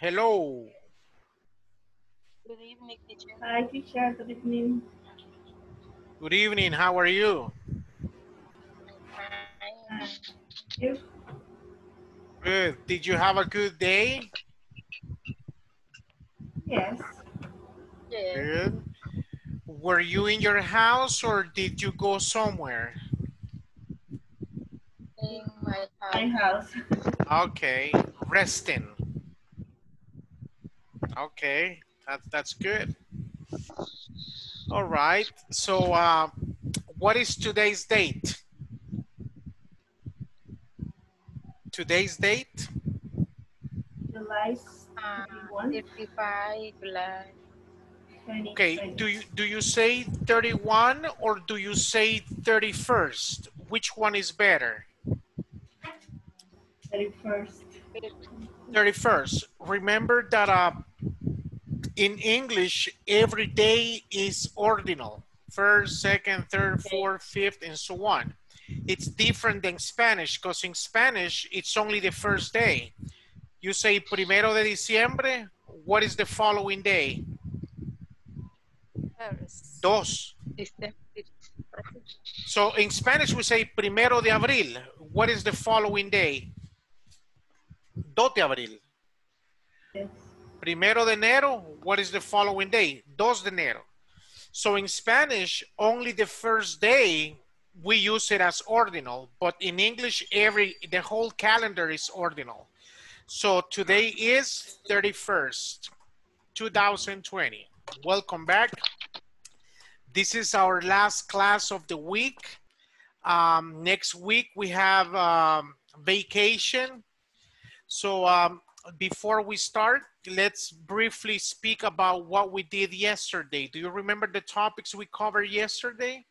Hello. Good evening, teacher. Hi, teacher. Good evening. Good evening. How are you? Fine. You? Good. Did you have a good day? Yes. Yes, Good. Were you in your house or did you go somewhere? in my My house. house. Okay. Resting. Okay. That, that's good. All right. So, uh, what is today's date? Today's date? July Uh, 31, 35 July. Okay. Do you do you say 31 or do you say 31st? Which one is better? 31st. 31st. Remember that uh, in English, every day is ordinal. First, second, third, fourth, fifth, and so on. It's different than Spanish because in Spanish, it's only the first day. You say primero de diciembre, what is the following day? Dos. So in Spanish, we say primero de abril. What is the following day? Dos de abril. Primero de enero, what is the following day? Dos de enero. So in Spanish, only the first day we use it as ordinal, but in English, every the whole calendar is ordinal. So today is 31st, 2020. Welcome back. This is our last class of the week. Um, next week we have um, vacation. So um, before we start, let's briefly speak about what we did yesterday. Do you remember the topics we covered yesterday?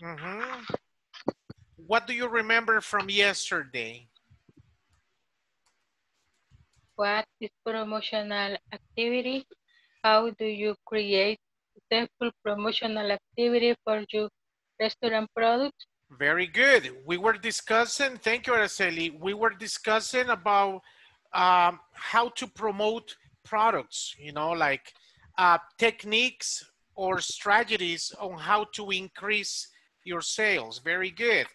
Mhm. What do you remember from yesterday? What is promotional activity? How do you create successful promotional activity for your restaurant product? Very good. We were discussing, thank you, Araceli. We were discussing about um, how to promote products, you know, like uh, techniques or strategies on how to increase your sales. Very good.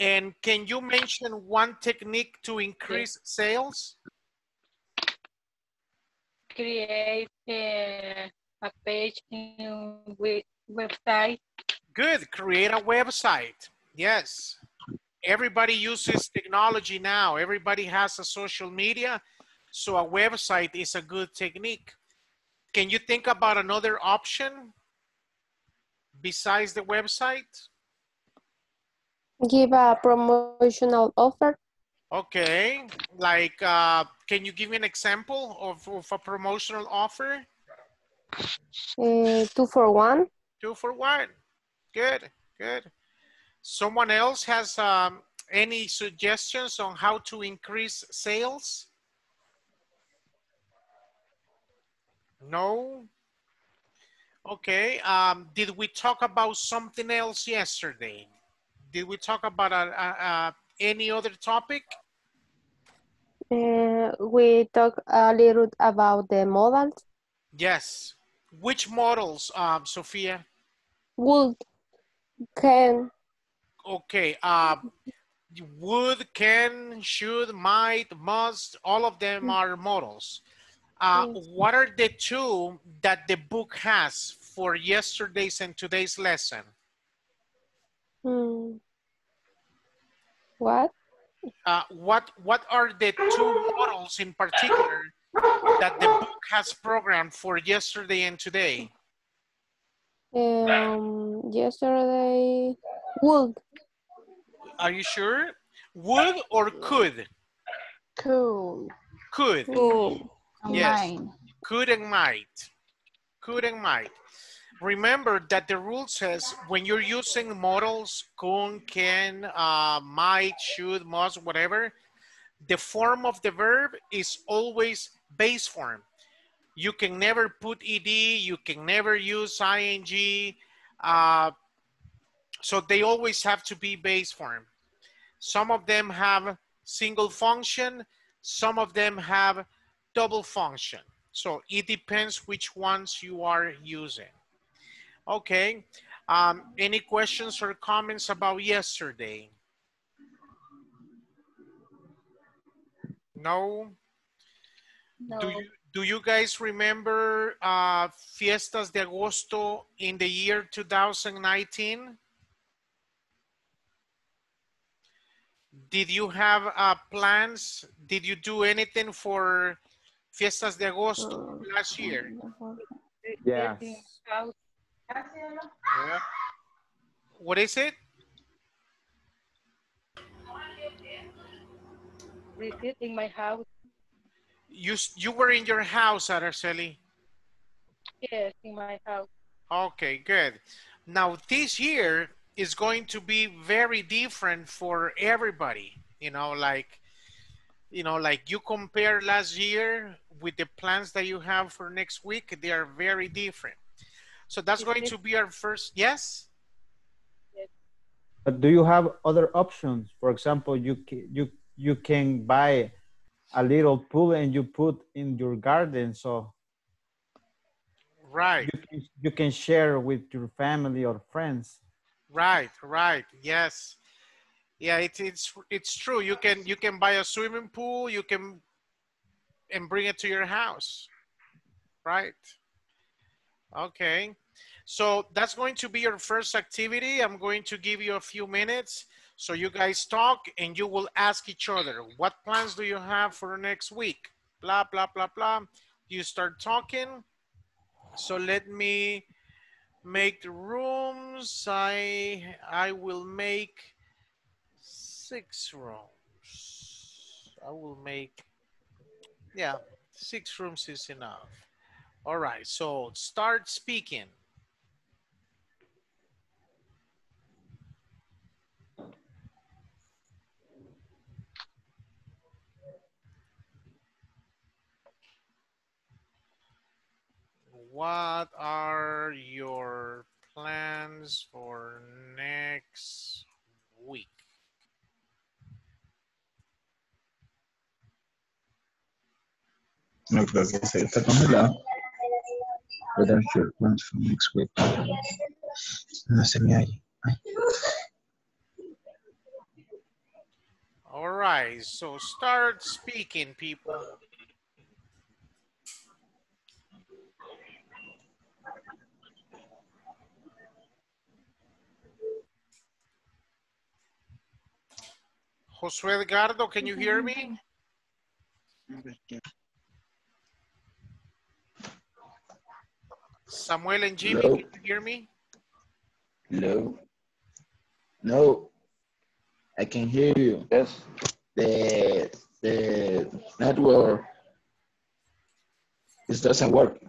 And can you mention one technique to increase sales? Create uh, a page in we- website. Good. Create a website. Yes. Everybody uses technology now. Everybody has a social media. So a website is a good technique. Can you think about another option besides the website? Give a promotional offer. Okay. Like, uh, can you give me an example of, of a promotional offer? Uh, two for one. Two for one. Good, good. Someone else has um, any suggestions on how to increase sales? No? Okay, um, did we talk about something else yesterday? Did we talk about a, a, a, any other topic? Uh, we talked a little about the modals. Yes. Which modals, um, Sophia? Would, can, Okay, uh, would, can, should, might, must, all of them are modals. Uh, what are the two that the book has for yesterday's and today's lesson? hmm. What? Uh, what, what are the two modals in particular that the book has programmed for yesterday and today? Um, yesterday, would, Are you sure? Would or could? Cool. Could. cool, Yes. Mine. could and might. Could and might. Remember that the rule says when you're using modals, could, can, uh, might, should, must, whatever, the form of the verb is always base form. You can never put ed, you can never use ing, uh, so they always have to be base form. Some of them have single function, some of them have double function. So it depends which ones you are using. Okay, um, any questions or comments about yesterday? No? No. Do you, do you guys remember uh, Fiestas de Agosto in the year 2019? Did you have uh, plans? Did you do anything for Fiestas de Agosto last year? Yes. Visiting house, What is it? visiting my house. You, you were in your house, Araceli. Yes, in my house. Okay, good. Now this year is going to be very different for everybody. You know, like, you know, like you compare last year with the plans that you have for next week, they are very different. So that's going to be our first, yes? But do you have other options? For example, you you you can buy a little pool and you put in your garden, so Right, you can, you can share with your family or friends. right, right, yes. Yeah, it, it's, it's true. You can, you can buy a swimming pool, you can, and bring it to your house, right? Okay, so that's going to be your first activity. I'm going to give you a few minutes. So you guys talk and you will ask each other, what plans do you have for next week? Blah, blah, blah, blah. You start talking. So let me make the rooms. I, I will make six rooms. I will make, yeah, six rooms is enough. All right, so start speaking. What are your plans for next week? No creo que se está congelado. What are your plans for next week? No se me oye. All right, so start speaking, people. Josué Edgardo, can you hear me? Samuel and Jimmy, Hello. can you hear me? Hello. No. I can hear you. Yes. The the network it doesn't work.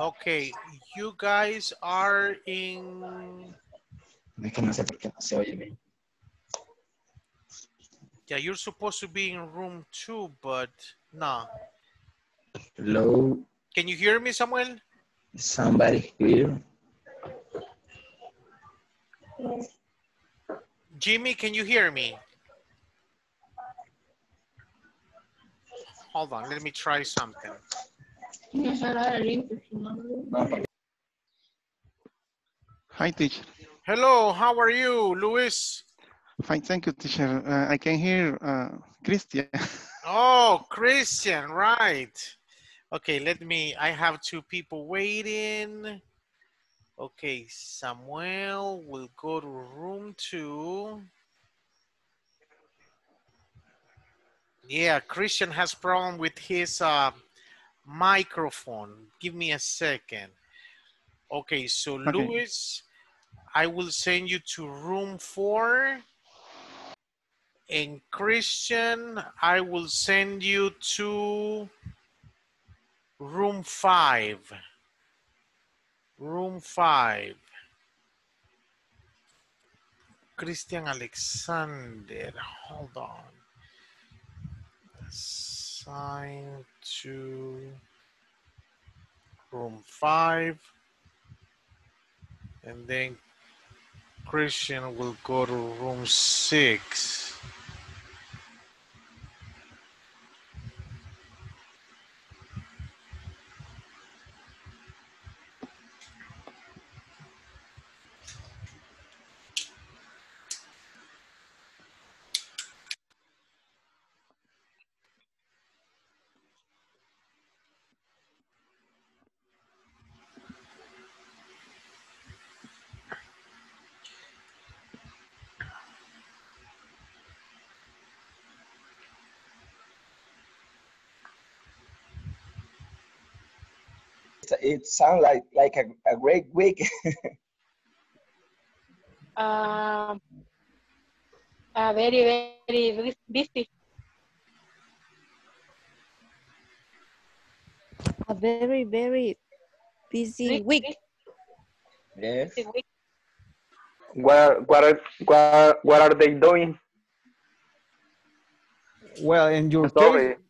Okay, you guys are in, Es que no sé por qué no se oye bien. Yeah, you're supposed to be in room two, but no. Hello. Can you hear me, Samuel? Somebody here? Jimmy, can you hear me? Hold on, let me try something. Hi, teacher. Hello, how are you, Luis? Fine, thank you, teacher. Uh, I can hear uh, Christian. Oh, Christian, right. Okay, let me, I have two people waiting. Okay, Samuel will go to room two. Yeah, Christian has problem with his uh, microphone. Give me a second. Okay, so Okay. Luis, I will send you to room four. And Christian, I will send you to room five. Room five. Christian Alexander, hold on. Assign to room five. And then Christian will go to room six. It sounds like like a, a great week. Um, uh, very, very bus- busy. A very, very busy Busy, week. yes. busy week. What are, what are, what are, what are they doing? Well, in your Sorry. case,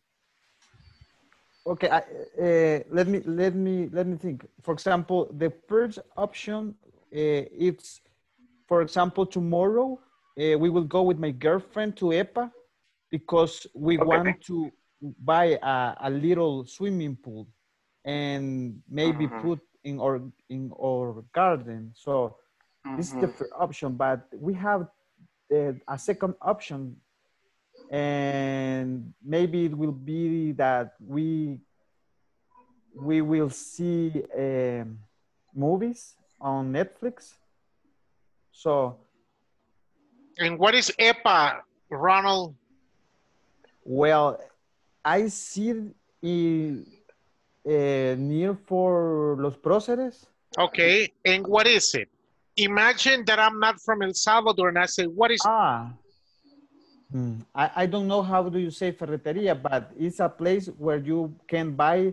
okay. I, uh, let me let me let me think. For example, the first option, uh, it's, for example, tomorrow uh, we will go with my girlfriend to EPA because we Okay. want to buy a, a little swimming pool and maybe Mhm. put in our in our garden. So this is the Mhm. first option, but we have uh, a second option, and maybe it will be that we we will see um, movies on Netflix. So And what is EPA, Ronald? well, I see it uh, near for Los Próceres. Okay, and what is it? Imagine that I'm not from El Salvador and I say, what is Ah. Hmm. I, I don't know how do you say ferreteria, but it's a place where you can buy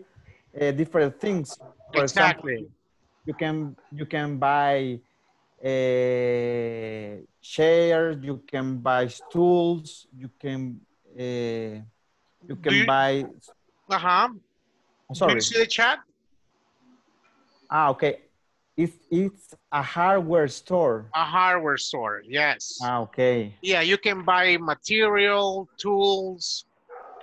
uh, different things. For example, exactly? you can you can buy uh, chairs, you can buy stools, you can uh, you can you- buy. Uh-huh. I'm Do you see the chat? Ah, okay. It's it's a hardware store. A hardware store, yes. Ah, okay. Yeah, you can buy material, tools,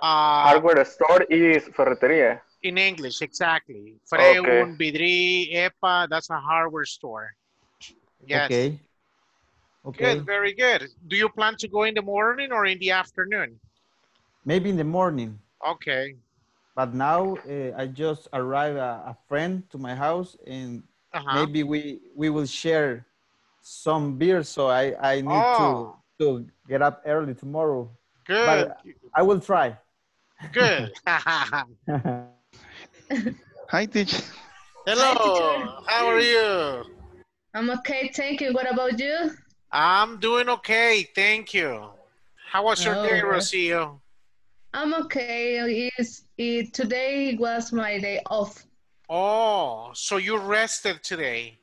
uh, Hardware store is ferretería. in English, exactly. Freund, Vidri, EPA, that's a hardware store. Yes. Okay. Okay. Good, very good. Do you plan to go in the morning or in the afternoon? Maybe in the morning. Okay. But now uh, I just arrived a, a friend to my house and Uh-huh. maybe we we will share some beer. So I I need Oh. to to get up early tomorrow. Good, But I will try. good. Hi, teacher. Hello, how are you? I'm okay, thank you. What about you? I'm doing okay, thank you. How was your day, Oh. Rocio? I'm okay. It's, it, today was my day off. Oh, so you rested today.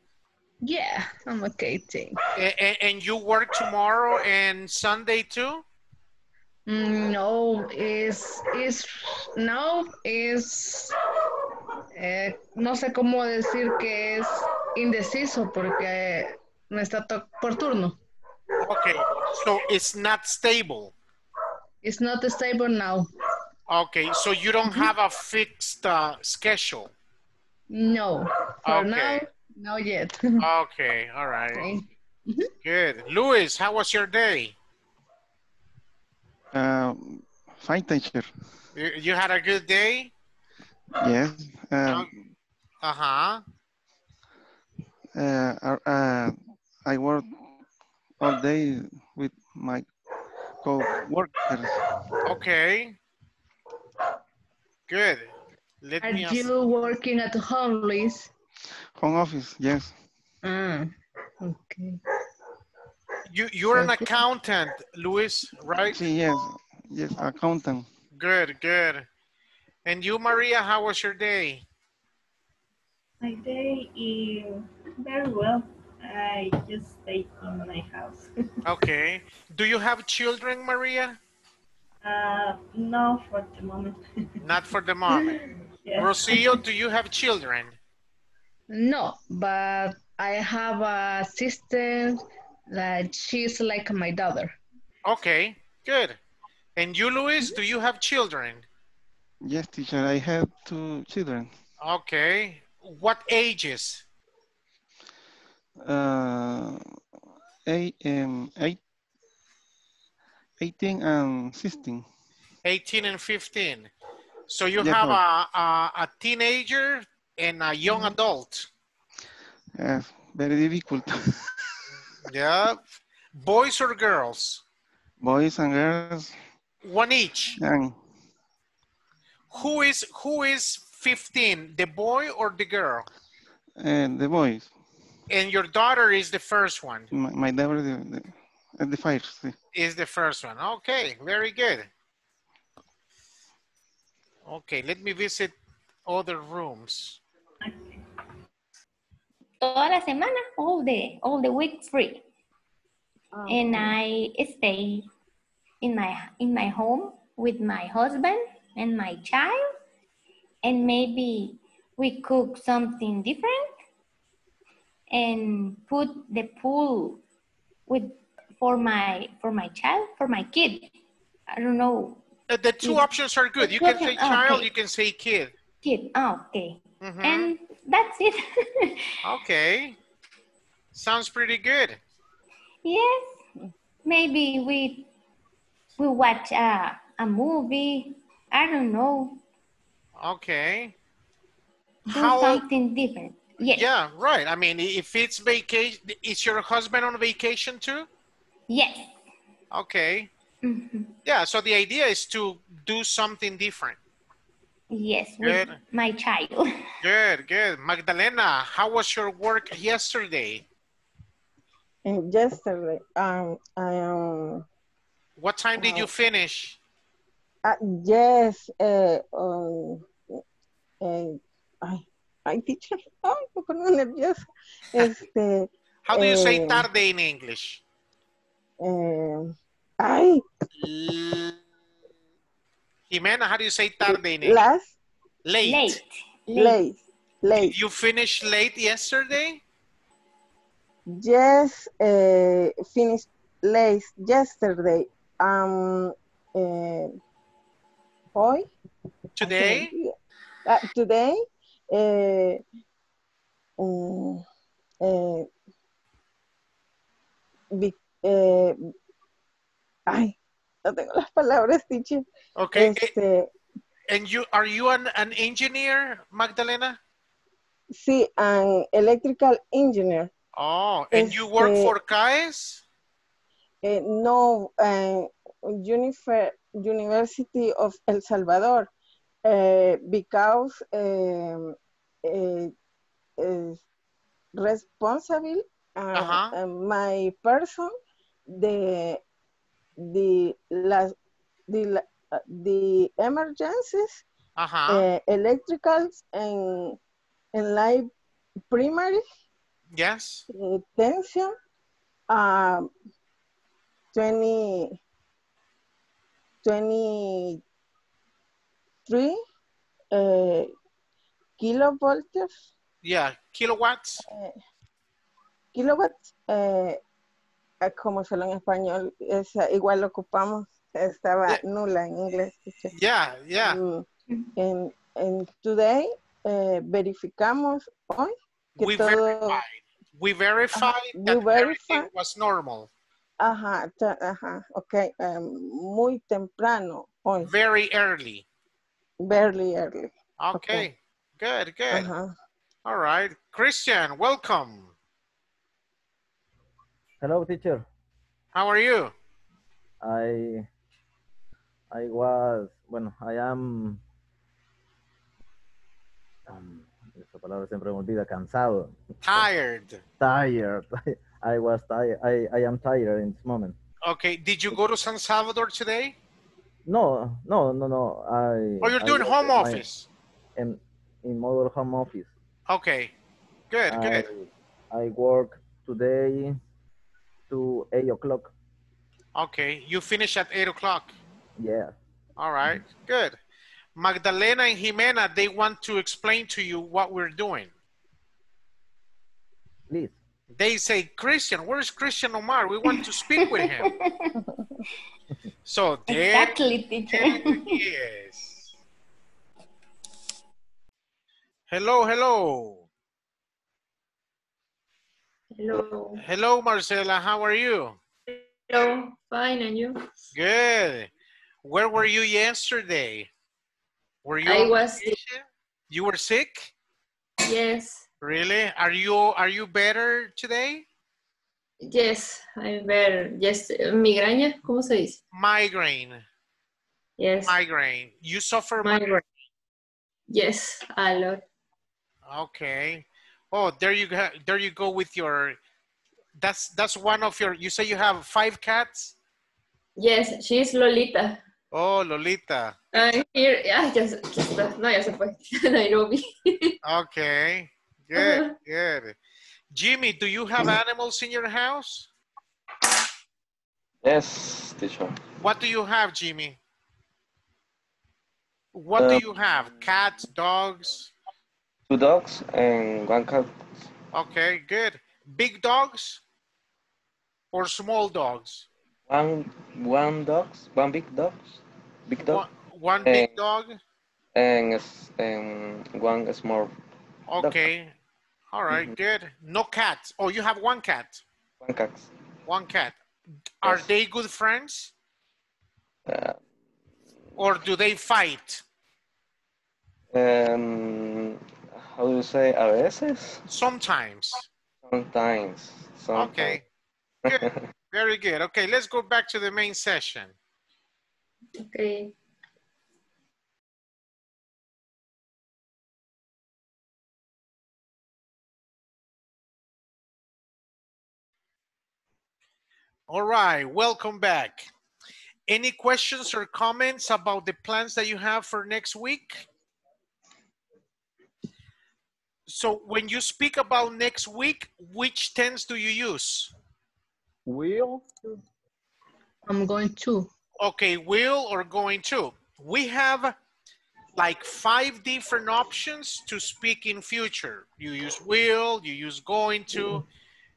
Yeah, I'm okay, thank A- a- and you work tomorrow and Sunday too? Mm, No, is is now is eh, no sé cómo decir que es indeciso porque no está por turno. Okay, so it's not stable. It's not stable now. Okay, so you don't have a fixed uh, schedule. No, for Okay. now, not yet. Okay, all right. Okay. Good. Luis, how was your day? Uh, fine, teacher. You, you had a good day? Yes. Uh, Uh-huh. uh, uh, uh, I work all day with my co-workers. Okay. Good. Let Are me ask. you working at home, Luis? Home office, yes. Ah, okay. You you're an accountant, Luis, right? Sí, yes. Yes, accountant. Good, good. And you, Maria, how was your day? My day is very well. I just stayed in my house. Okay. Do you have children, Maria? uh, no, for the moment. Not for the moment. Yes. Rocio, do you have children? No, but I have a sister that she's like my daughter. Okay, good. And you, Luis, do you have children? Yes, teacher. I have two children. Okay. What ages? Uh, eight, um, eight, 18 and 16. 18 and 15. So you have a, a, a teenager and a young mm-hmm. adult. Yes, very difficult. Yeah. Boys or girls? Boys and girls. One each. And Who is who is 15, the boy or the girl? And the boys. And your daughter is the first one, My, my daughter, the, the, at the fire. sí. is the first one. Okay, very good. Okay, let me visit other rooms. Toda la semana, all the, all the week free. Ah. And I stay in my, in my home with my husband and my child. And maybe we cook something different and put the pool with for my for my child for my kid i don't know Uh, The two Yeah. options are good. You can say child, okay. you can say kid. kid oh, okay Mhm. and that's it Okay. Sounds pretty good. yes maybe we we watch a, a movie i don't know Okay. do How- something different yes Yeah, right. I mean, if it's vacation, is your husband on vacation too? yes Okay. Mhm. Yeah, so the idea is to do something different. yes with my child Good, good. Magdalena, how was your work yesterday? And yesterday, um, I um, What time did you finish? uh, yes, uh, um, uh, ay, ay, teacher, ay, me pongo nerviosa. Este, How do you say eh, tarde in English? eh, ay, Jimena, how do you say tarde in English? last, Late. late late, late. You finished late yesterday? Yes, uh, finished late yesterday. Um, uh, hoy, Today? uh, today, uh, um, uh, be- eh, ay, no tengo las palabras, teacher. Okay. Este, And you are you an, an engineer, Magdalena? sí, an electrical engineer. Oh, and you work Este- for CAES? Eh, no, uh, Unifer- University of El Salvador, uh, because um, uh, responsible, uh, uh, my person, the the las the uh, the emergencies, Uh-huh. uh, electricals and and light primary yes. uh, tension, um, 20, 23 uh, kilovolts, Yeah, kilowatts. eh, kilowatts, eh, eh, como solo en español, es, eh, igual lo ocupamos, estaba nula en inglés. Yeah, yeah. En, en today, eh, verificamos hoy que We todo, verified. We verified we that everything verified. was normal. ajá, ajá, ok, eh, muy temprano hoy, Very early. barely early. Okay. Good, good. Ajá. All right. Christian, welcome. Hello, teacher. How are you? I I was, bueno, I am, um, esa palabra siempre me olvida, cansado, Tired. tired. I was tired. I, I am tired in this moment. Okay. Did you go to San Salvador today? No, no, no, no. I. Oh, you're doing work home my- office. In in model home office. Okay. Good, I, good. I work today to eight o'clock. Okay. You finish at 8 o'clock. Yeah. All right. Good. Magdalena and Jimena, they want to explain to you what we're doing. Please. They say, Christian, where's Christian Omar? We want to speak with him. So there exactly teacher he is. Hello, hello. Hello. Hello, Marcela. How are you? Hello. Fine, and you? Good. Where were you yesterday? Were you I was vacation? You were sick? Yes. Really? Are you are you better today? Yes, I'm better. Yes, migraña, ¿cómo se dice? Migraine. Yes. Migraine. You suffer Migraine. migraine. Yes, a lot. Okay. Oh, there you go. There you go with your. That's that's one of your. You say you have five cats. Yes, she's Lolita. Oh, Lolita. Here, ah, ya, se- aquí está. No, ya se fue. Nairobi. Okay. Good. Good. Jimmy, do you have animals in your house? Yes, teacher. What do you have, Jimmy? What do Uh, you have? Cats, dogs? Two dogs and one cat. Okay, good. Big dogs or small dogs? One one dogs, one big dogs, big dog, One big Eh. dog? and, and one small dog. Okay. All right, good. No cats. Oh, you have one cat. One cat. One cat. Are they good friends Uh, or do they fight? um, how do you say? A veces. Sometimes. Sometimes. Sometimes. Okay. Good. Very good. Okay, let's go back to the main session. Okay. All right, welcome back. Any questions or comments about the plans that you have for next week? So when you speak about next week, which tense do you use? Will. I'm going to. Okay, will or going to. We have like five different options to speak in future. You use will, you use going to,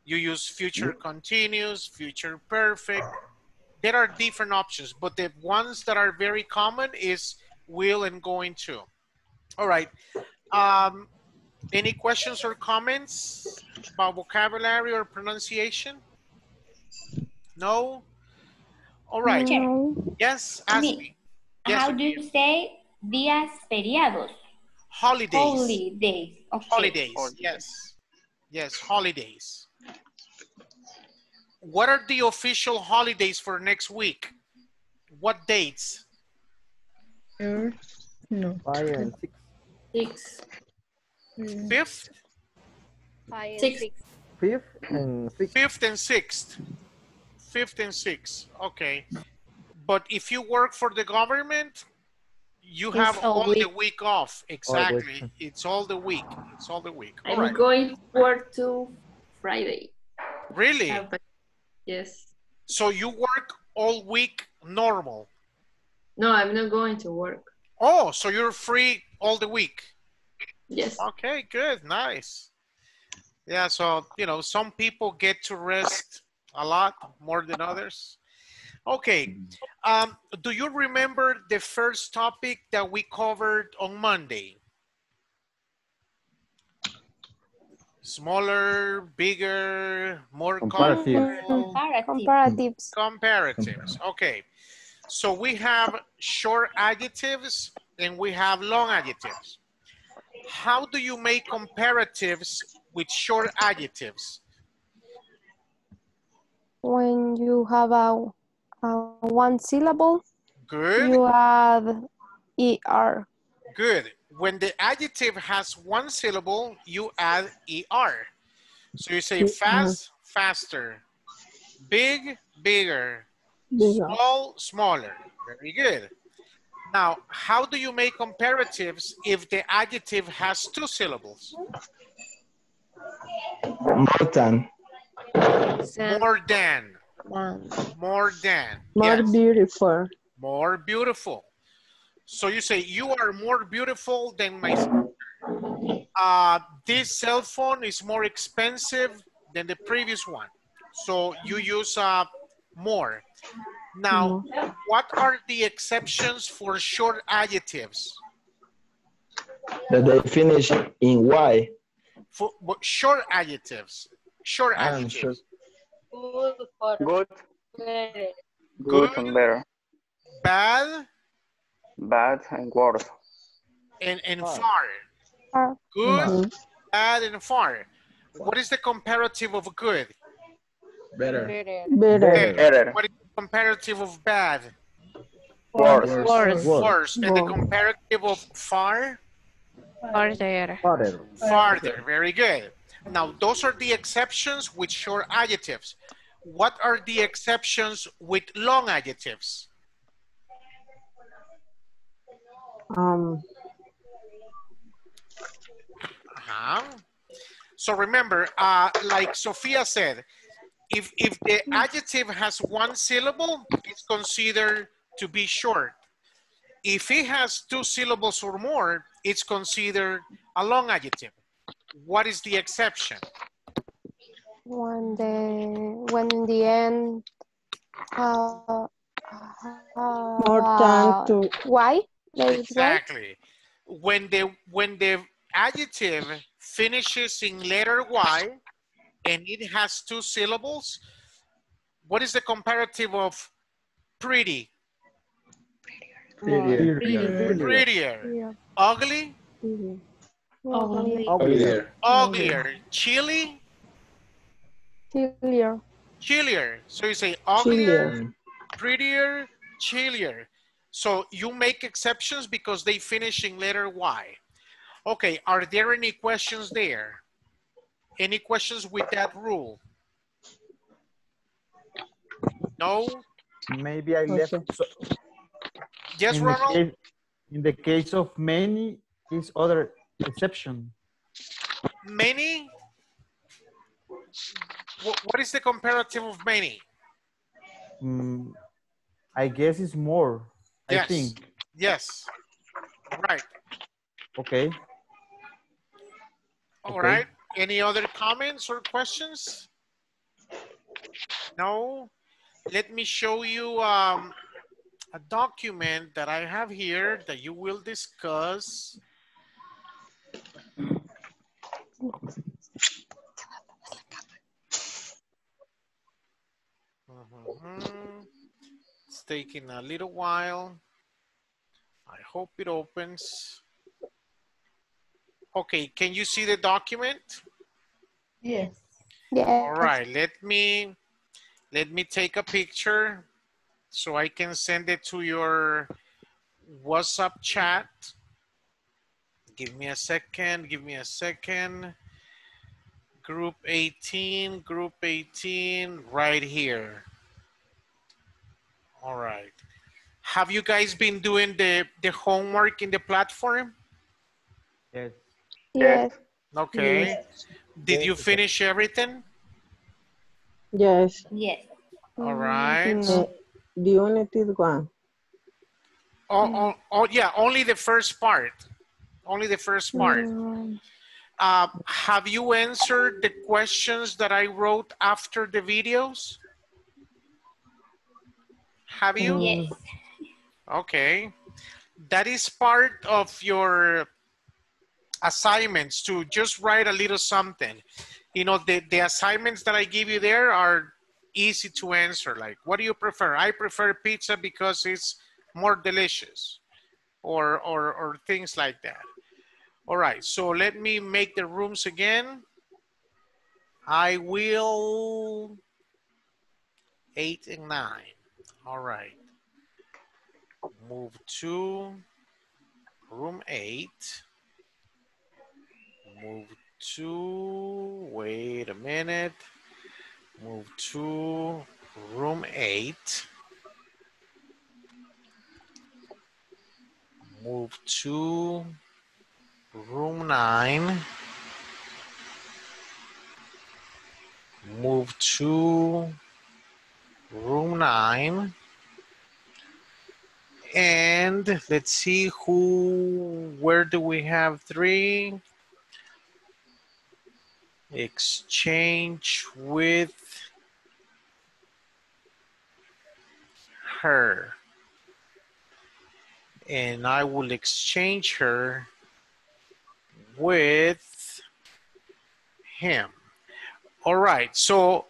you use future continuous, future perfect. There are different options, but the ones that are very common is will and going to. All right. Um, any questions or comments about vocabulary or pronunciation? No? All right. Teacher, Yes, ask me- me. Yes, how do you say días feriados? Holidays. Holidays. Okay. Holidays, yes. Yes, holidays. What are the official holidays for next week? What dates? Third, no. Five and six. Six. Fifth, Five and Six. six. Fifth and sixth. fifth and sixth. Fifth and sixth, okay. But if you work for the government, you It's have all all the week. week off. week. Exactly. It's all the week. It's all the week. All I'm right. going to work to Friday. Really? Uh, Yes. So you work all week normal. No, I'm not going to work. Oh, so you're free all the week. Yes. Okay, good, nice. Yeah, so you know, some people get to rest a lot more than others. Okay, um, do you remember the first topic that we covered on Monday? Smaller, bigger, more Comparative. Comparative. Comparatives. comparatives. Okay, so we have short adjectives and we have long adjectives. How do you make comparatives with short adjectives? When you have a, a one syllable, Good, you add er. good. When the adjective has one syllable, you add er. So you say fast, faster, big, bigger, small, smaller. Very good. Now, how do you make comparatives if the adjective has two syllables? More than. More than, Than. more than. More yes. beautiful. More beautiful. So you say, you are more beautiful than my sister. Uh, this cell phone is more expensive than the previous one. So you use uh, more. Now, what are the exceptions for short adjectives? That they finish in Y. For what- short adjectives, short Ah, adjectives. Good for Good, better. good Good. and better. Bad Bad and worse. and, and Far. far. Far. Good, bad, and far. What is the comparative of good? Better. Better. Better. Better. What is the comparative of bad? Worse. Worse. Worse. Worse. And the comparative of far? Farther. Farther. Farther, very good. Now, those are the exceptions with short adjectives. What are the exceptions with long adjectives? Um, Uh-huh. So remember, uh, like Sophia said, if, if the adjective has one syllable, it's considered to be short. If it has two syllables or more, it's considered a long adjective. What is the exception? When the when in the end uh, more than uh, two. why? There is why? Exactly. When the when the adjective finishes in letter Y and it has two syllables, what is the comparative of pretty? Prettier. Prettier. Yeah. Ugly? Ugly. Uglier. Uglier. Chilly? Chillier. Chillier. So you say uglier, Chillier. prettier, chillier. So you make exceptions because they finish in letter Y. Okay, are there any questions there? Any questions with that rule? No? Maybe I left. So, Yes, in, the Ronald? case, in the case of many, is other exception. Many? What is the comparative of many? Mm, I guess it's more. I think. Yes. Right. Okay. All Okay. right. Any other comments or questions? No? Let me show you um, a document that I have here that you will discuss. Mhm. It's taking a little while. I hope it opens. Okay, can you see the document? Yes. Yeah. All right, let me let me take a picture so I can send it to your WhatsApp chat. Give me a second, give me a second. Group 18, group 18, right here. All right. Have you guys been doing the, the homework in the platform? Yes. Yes. Okay. Did you finish everything? Yes. Yes. All right. Uh, the unit is one. Oh, oh, oh, yeah, only the first part. Only the first part. Mm, Uh, have you answered the questions that I wrote after the videos? Have you? Yes. Okay. That is part of your assignments to just write a little something. You know, the, the assignments that I give you there are easy to answer. Like, what do you prefer? I prefer pizza because it's more delicious or, or, or things like that. All right, so let me make the rooms again. I will eight and nine. All right. Move to room eight. Move to, wait a minute. Move to room eight. Move to room nine. Move to room nine. And let's see who, where do we have three? Exchange with her. And I will exchange her with him. All right, so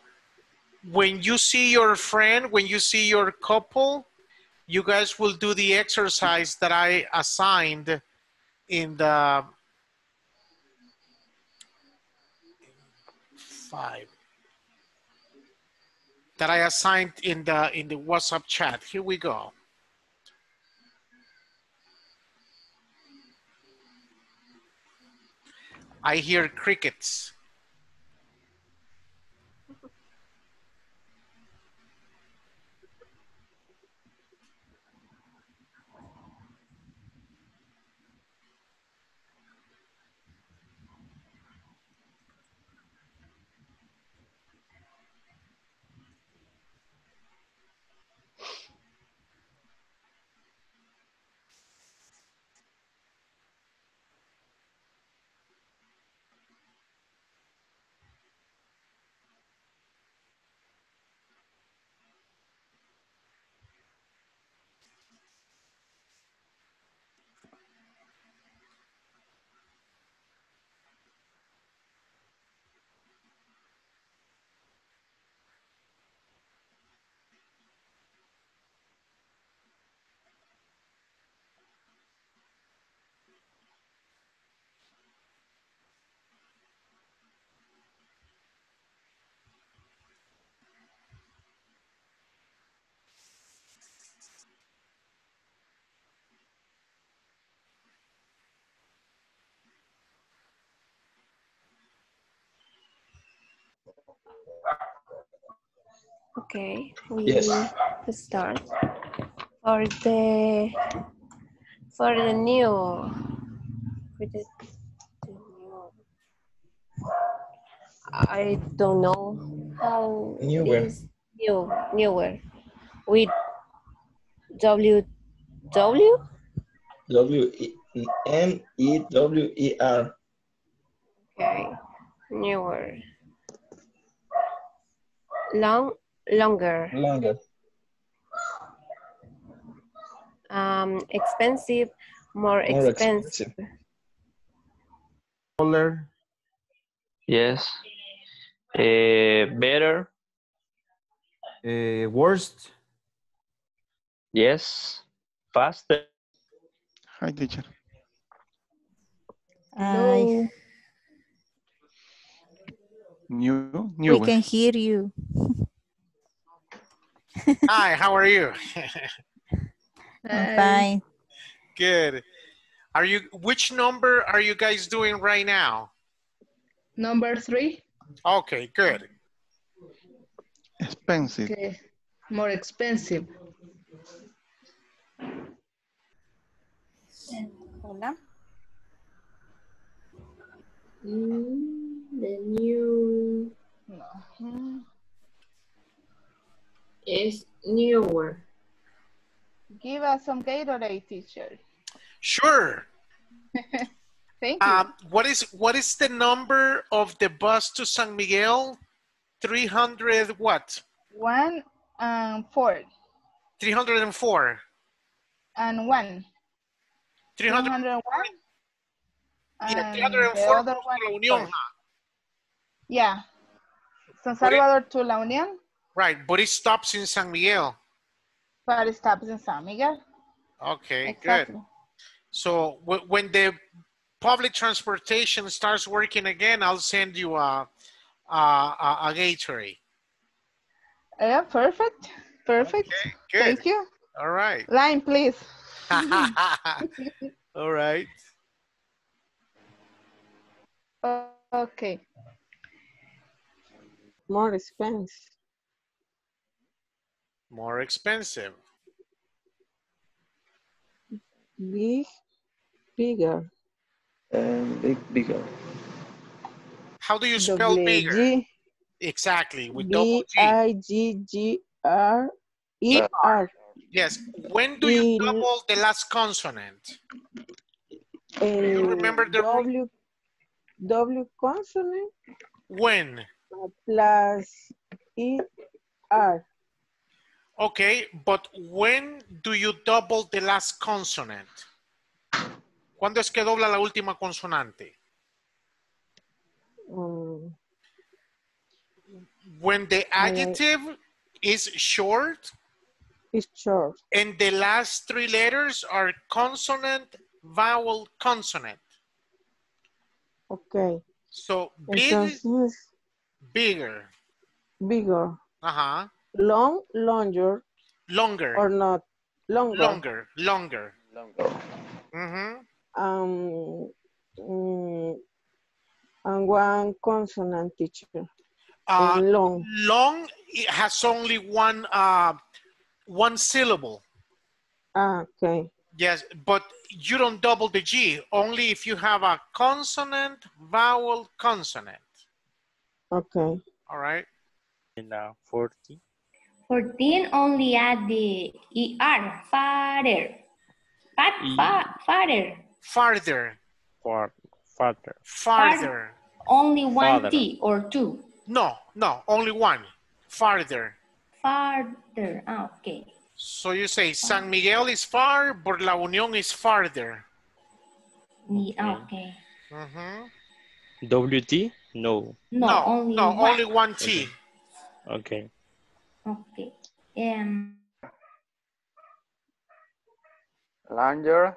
when you see your friend, when you see your couple, you guys will do the exercise that I assigned in the five that I assigned in the in the WhatsApp chat. Here we go. I hear crickets. Okay, we Yes. start. For the for the new for the, the new I don't know how Newer. new newer with W W W E N E W E R. okay newer long longer Longer. um expensive more More expensive, expensive. Taller. Yes. Uh, better. Uh, worst. Yes. Faster. Hi, teacher. Hi, New, new. we new. can hear you. Hi, how are you? I'm fine. Good. Are you, which number are you guys doing right now? Number three. Okay, good. Expensive. Okay. More expensive. Hola. Mm, the new is newer. Give us some Gatorade, teacher. Sure. Thank you. Um, what is what is the number of the bus to San Miguel? 300 what? one and four 304. and one. 301. yeah, and 304 the other one La Unión. Yeah. San What it- Salvador to La Unión, Right, but it stops in San Miguel. but it stops in San Miguel. Okay, Exactly. good. So w- when the public transportation starts working again, I'll send you a, a, a, a Gatorade. Yeah, perfect. Perfect. Okay, good. Thank you. All right. Line, please. All right. Uh, okay. More expensive. More expensive. Big, bigger. And big, bigger. How do you spell bigger? G Exactly, with double B G. I G G R E uh, R. Yes. When do you Il- double the last consonant? You uh, remember the rule? W W consonant When? Plus E R. Okay, but when do you double the last consonant? ¿Cuándo es que dobla la última consonante? Um, When the adjective is short it's short. and the last three letters are consonant, vowel, consonant. Okay. So Entonces, bigger. bigger. Uh-huh. Long, longer, Longer. or not. Longer. Longer, longer. Mhm. Um, mm, And one consonant teacher. Uh, long. long it has only one uh, one syllable. Ah, okay. Yes, but you don't double the G. Only if you have a consonant, vowel, consonant. Okay. All right. And uh, 40. 14 only add the ER, father. Fat, E. fa, father. Farther, For, father. farther. Only one Father. T or two. No, no, only one. Farther. Farther. Ah, okay. So you say San Miguel is far, but La Unión is farther. Me- ah, okay. Mhm. WT? No. No, no, only no, one. only one T. Okay. Okay. Um, Longer,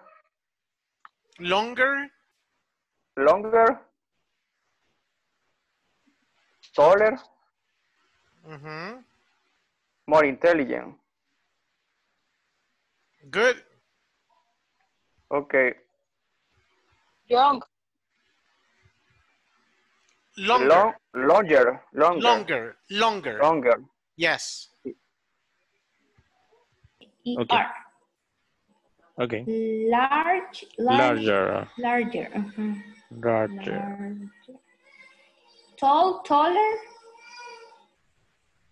Longer, longer, taller, Mm -hmm. more intelligent. good. Okay. Young. Longer, Long, longer, longer, longer, longer. longer. Yes. Okay. Okay. Large, large, Larger. larger. mhm. Larger. Larger. Tall, taller.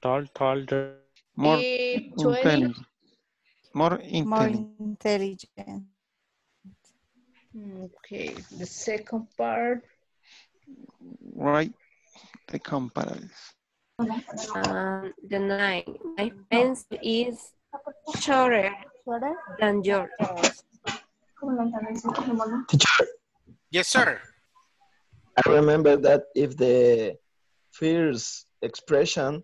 Tall, taller. More Eh, intelligent. More More intelligent. intelligent. Okay, the second part. Right? The comparative. Um, the nine. My pencil is shorter than yours. Teacher, Yes, sir. I remember that if the first expression,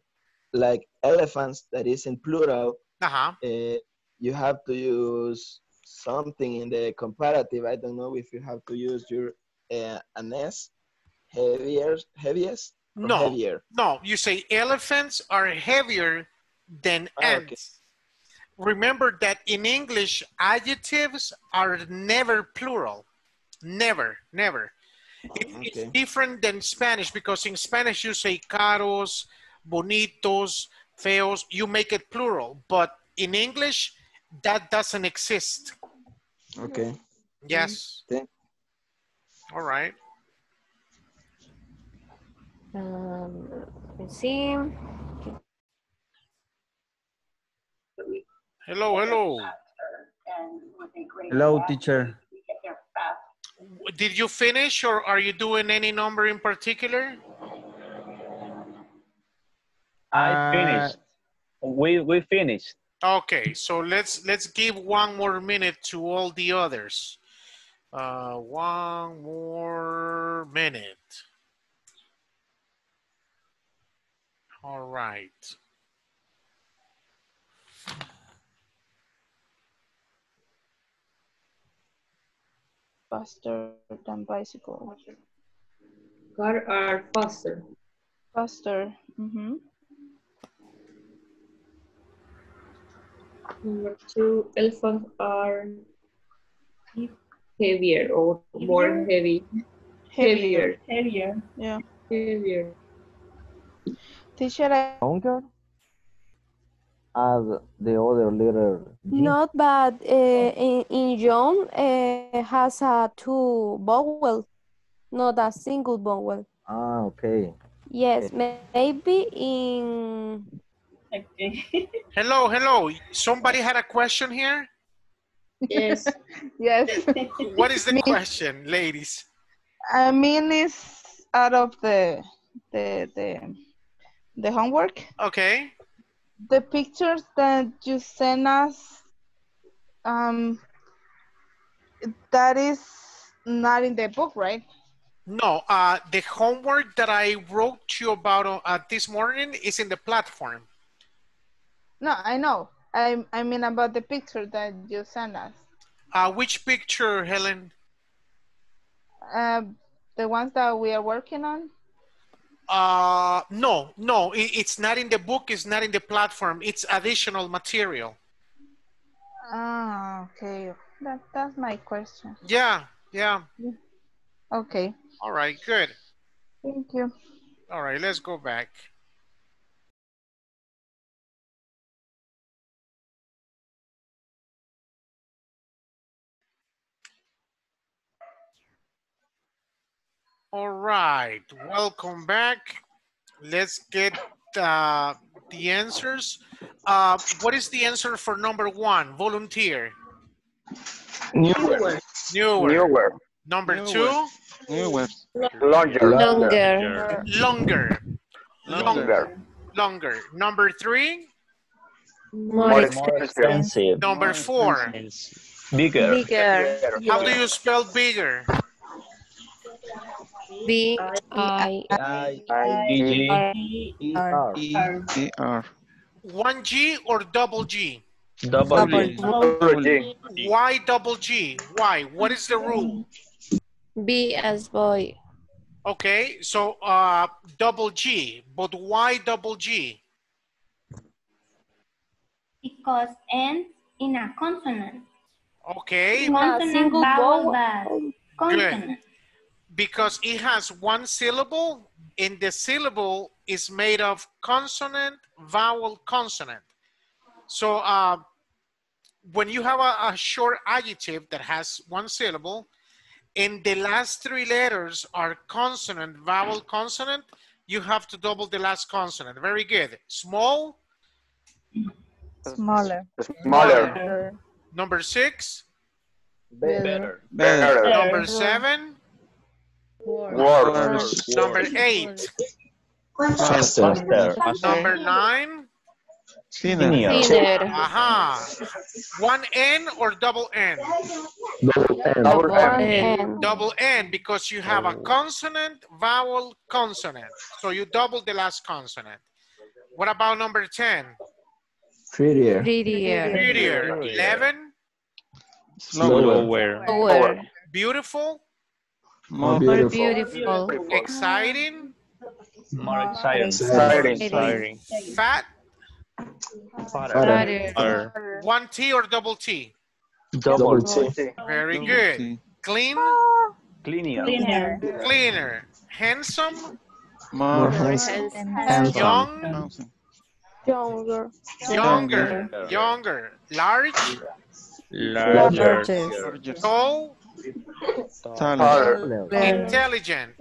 like elephants, that is in plural, Uh-huh. uh, you have to use something in the comparative. I don't know if you have to use your uh, an S, heavier, heaviest, No, heavier. no. You say elephants are heavier than Ah, okay. Remember that in English, adjectives are never plural. Never, never. It- It's different than Spanish because in Spanish you say caros, bonitos, feos, you make it plural. But in English, that doesn't exist. Okay. Yes. Thank- Mm-hmm. All right. Um, let's see. Hello, hello. Hello, teacher. Did you finish or are you doing any number in particular? I Uh, finished. We we finished. Okay, so let's let's give one more minute to all the others. Uh, one more minute. All right. Faster than bicycle. Car are faster. Faster. Mm-hmm. Number two, elephants are heavier or more heavy. Heavier. Heavier. Yeah. Heavier. Teacher, I Longer? As the other letter G. Not bad. Uh, in, in John uh, has a two vowel, not a single vowel. Ah, okay. Yes, may- maybe in Okay. Hello, hello. Somebody had a question here? Yes. yes. What is the Me- question, ladies? I mean, it's out of the the the the homework. Okay. The pictures that you sent us, um, that is not in the book, right? No, uh, the homework that I wrote to you about uh, this morning is in the platform. No, I know. I I mean about the picture that you sent us. Uh, which picture, Helen? Uh, the ones that we are working on. Uh, no, no, i- it's not in the book. It's not in the platform. It's additional material. Ah, okay. That that's my question. Yeah, yeah. Okay. All right, good. Thank you. All right, let's go back. All right, welcome back. Let's get uh, the answers. Uh, what is the answer for number one? Volunteer. Newer. Newer. Newer. Number Newer. two. Newer. Longer. Longer. Longer. Longer. Longer. Longer. Number three. More More expensive. expensive. Number four. Bigger. Bigger. How do you spell bigger? B I I BG. R E R. E E R. One G or double G? Double Double G. Double G. Why double G? Why? What is the rule? B as boy. Okay, so uh, double G, but why double G? Because ends in a consonant. Okay, Consonant, single vowel, vowel. but consonant. Because it has one syllable, and the syllable is made of consonant, vowel, consonant. So uh, when you have a, a short adjective that has one syllable, and the last three letters are consonant, vowel, consonant, you have to double the last consonant. Very good. Small, Smaller. Smaller. number six. Better. Better. Number seven. Worse. Number eight. Faster. Number nine. Thinner. Thinner. Aha. One N or double N? Double N. M. And Double N because you have a consonant, vowel, consonant. So you double the last consonant. What about number 10? Prettier. Prettier. Prettier. 11. Slower. Lower. Lower. Beautiful. More More beautiful. beautiful. Exciting. More exciting. Exciting. Exciting. Fat. Fatter. Or One T or double T? double T. Very Double good. T. Clean. cleaner. Cleaner. Handsome. More Handsome. Young. handsome. younger. Younger. Younger. Large. Larger. Larger. Tall. Taller. Intelligent.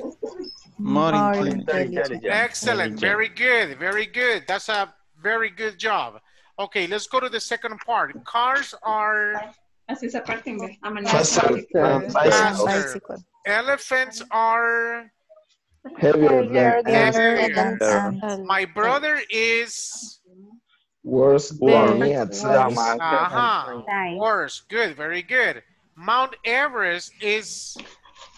More More intelligent. Intelligent. Excellent. Very good. Very good. That's a very good job. Okay, let's go to the second part. Cars are Faster. Faster. Elephants are. Heavier than Heavier. Than ants. And My brother is. worse than me at science. Uh-huh. Nice. Worse. Good. Very good. Mount Everest is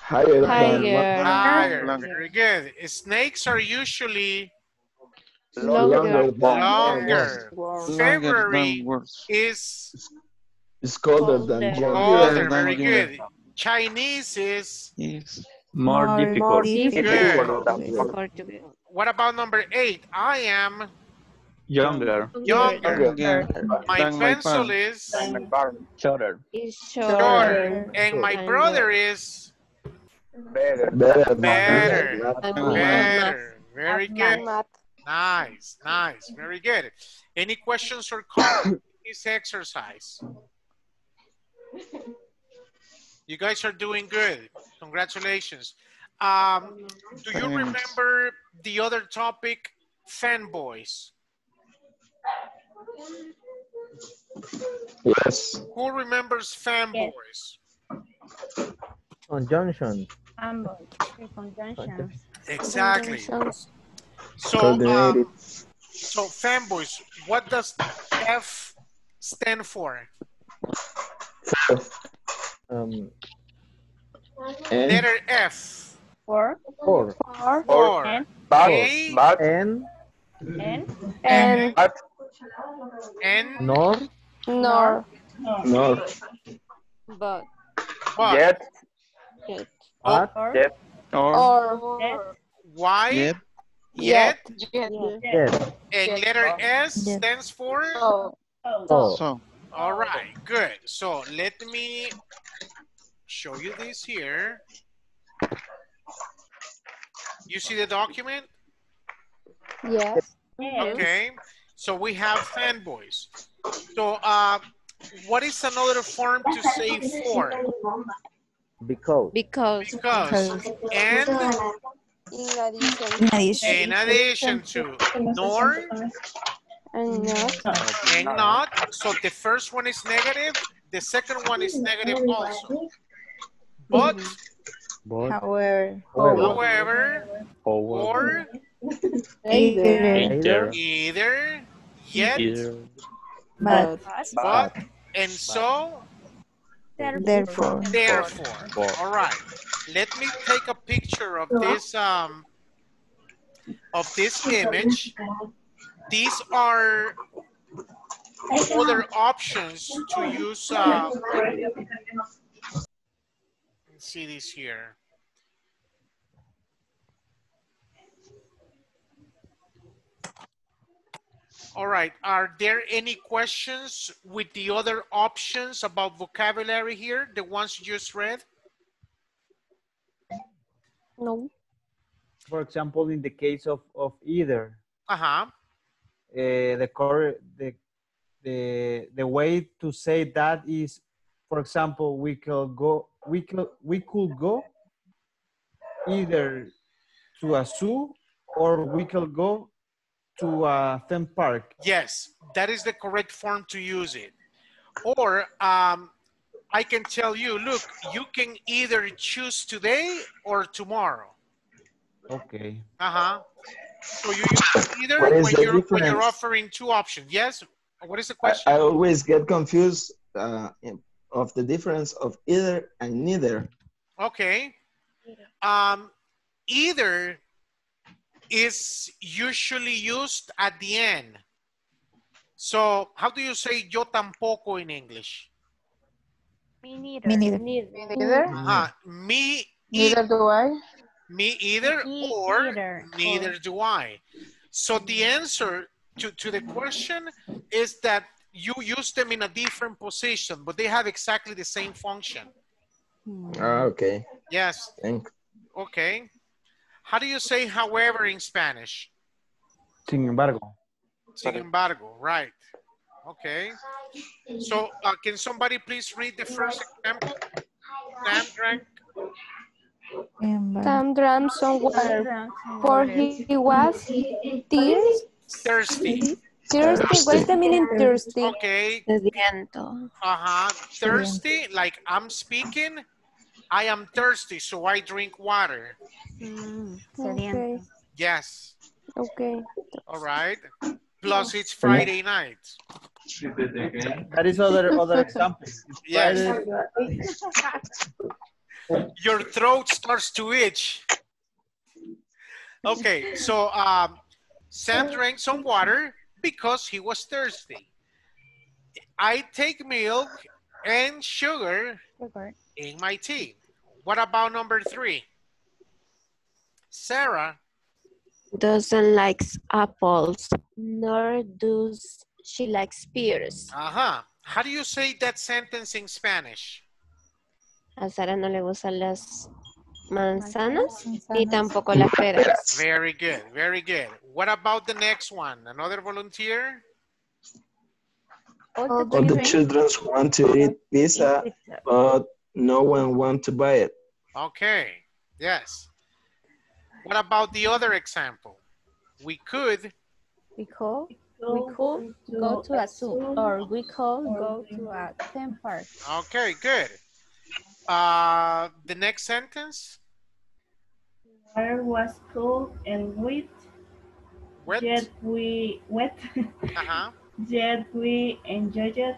Higher than Higher. higher. Very good. Snakes are usually longer than longer. Longer February is It's colder than Colder. January. colder. Very good. Chinese is. Yes. More difficult. difficult. Good. Portuguese. What about number eight? I am Younger. younger. Again. My my pencil is Shorter. Is shorter. shorter. And my brother is Better. Better. better. Better. Very good. Nice, nice. Very good. Any questions or comments on this exercise? You guys are doing good. Congratulations. Um, do you remember the other topic, fanboys? Yes. Who remembers fanboys? Conjunction. Ambos. Conjunction. Exactly. Conjunctions. So, um, so fanboys, what does F stand for? Um, And Letter F. Four. four. Four. Or And. But, A, but, N. And. And N, Nor. nor. nor. But. but, yet, Yet. At. Or. yet, Or. Or. Y, Yet. yet, Yet. Yes. and letter S Yes. stands for? So. So. So. All right, good. So let me show you this here. You see the document? Yes. Okay. So we have fanboys. So uh, what is another form to say for? Because. Because. Because. And In addition. In addition. to. Nor And not. and not. So the first one is negative. The second one is negative also. But, But. However. however, Forward. or, Either. Either. either, yet, Either. But. but, and so, Therefore. therefore. All right. Let me take a picture of this, um, of this image. These are other options to use, uh, see this here. All right, are there any questions with the other options about vocabulary here, the ones you just read? No. For example, in the case of, of either, Uh-huh, uh, the, cor- the, the, the way to say that is, for example, we could go, we could, we could go either to a zoo or we could go to a theme park. yes, that is the correct form to use it. Or um, I can tell you, look, you can either choose today or tomorrow. Okay. Uh-huh. So you use either when you're, when you're offering two options. Yes? What is the question? I always get confused uh, of the difference of either and neither. Okay. Um, either is usually used at the end. So how do you say yo tampoco in English? Me neither. Me neither. Me Neither. Uh, me, e- Neither do I. me either Me or either. neither do I. So the answer to, to the question is that you use them in a different position, but they have exactly the same function. Ah, okay. Yes. Thank. Okay. How do you say however in Spanish? Sin embargo. Sin embargo, right. Okay. So uh, can somebody please read the first example? Sam drank. Uh, Sam drank some water, for water. he was thirsty. Thirsty. Thirsty. What is the meaning thirsty? Okay. Sediento. Uh-huh. Thirsty, like I'm speaking. I am thirsty, so I drink water. Mm, Okay. Yes. Okay. All right. Plus it's Friday night. That is other other example. It's Yes. Your throat starts to itch. Okay, so um, Sam drank some water because he was thirsty. I take milk and sugar Sugar. in my tea. What about number three? Sarah Doesn't like apples, nor does she likes pears. Uh-huh. How do you say that sentence in Spanish? A Sara no le gustan las manzanas ni tampoco las peras. Very good, very good. What about the next one? Another volunteer? All All the the children children want to eat pizza, eat pizza. but no one want to buy it. Okay, yes. What about the other example? We could, We could, we could go to a zoo or we could go to a theme park. okay, good. Uh, the next sentence? Water was cool and wet, Wet? yet we wet, Uh-huh, yet we enjoyed it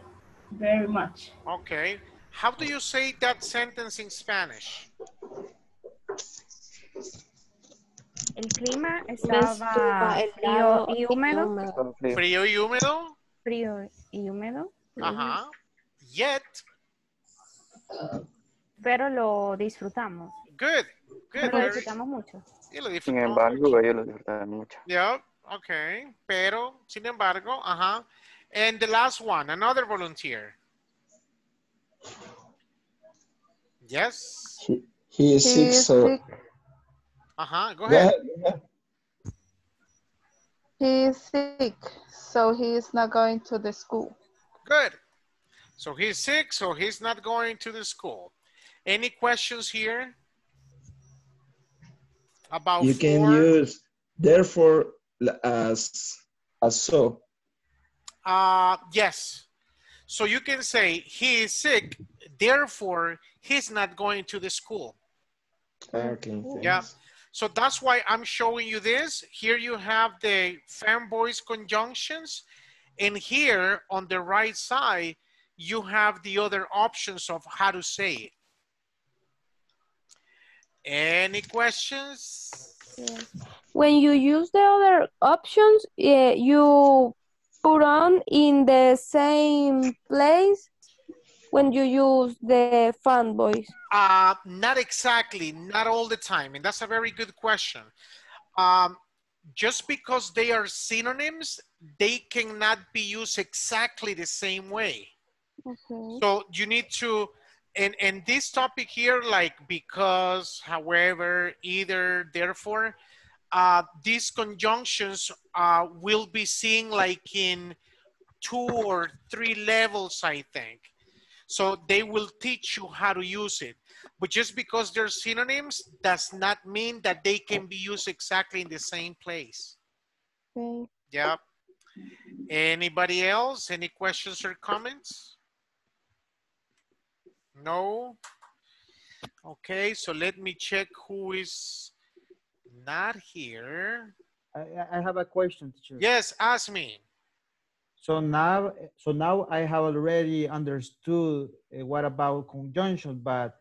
very much. okay. How do you say that sentence in Spanish? El clima estaba estaba frío y y húmedo. húmedo. Frío y húmedo? Frío y húmedo. Ajá. Yet, Pero lo disfrutamos. good, good. Lo very- disfrutamos mucho. y lo Sin disfrutamos embargo, ellos lo disfrutan mucho. Yeah, okay. Pero, sin embargo, ajá. And the last one, another volunteer. Yes. He, he is He sick, is so sick, Uh-huh, go Go ahead. ahead, go ahead. He is sick, so he is not going to the school. Good. So he's sick, so he's not going to the school. Any questions here? About You can for? use therefore as as so. Uh, yes. So you can say he is sick, therefore he's not going to the school. Okay. Yeah. thanks. So that's why I'm showing you this. Here you have the fanboys conjunctions. And here on the right side, you have the other options of how to say it. Any questions? When you use the other options, eh, you put on in the same place when you use the fanboys. Uh, not exactly, not all the time. And that's a very good question. Um, just because they are synonyms, they cannot be used exactly the same way. Okay. So you need to, and, and this topic here, like because, however, either, therefore, uh, these conjunctions uh, will be seen like in two or three levels, I think. So they will teach you how to use it. But just because they're synonyms does not mean that they can be used exactly in the same place. Okay. Yeah. Anybody else? Any questions or comments? No? Okay, so let me check who is not here. I, I- have a question, teacher. Yes, ask me. So now, so now I have already understood uh, what about conjunction, but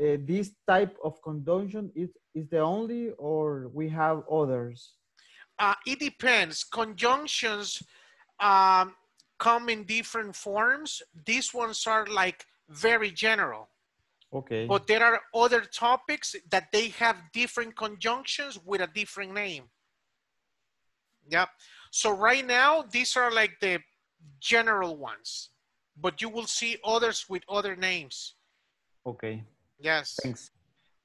uh, this type of conjunction is, is the only or we have others? Uh, it depends. Conjunctions um, come in different forms. These ones are like very general. Okay. But there are other topics that they have different conjunctions with a different name. Yep. So right now, these are like the general ones, but you will see others with other names. Okay. Yes. Thanks.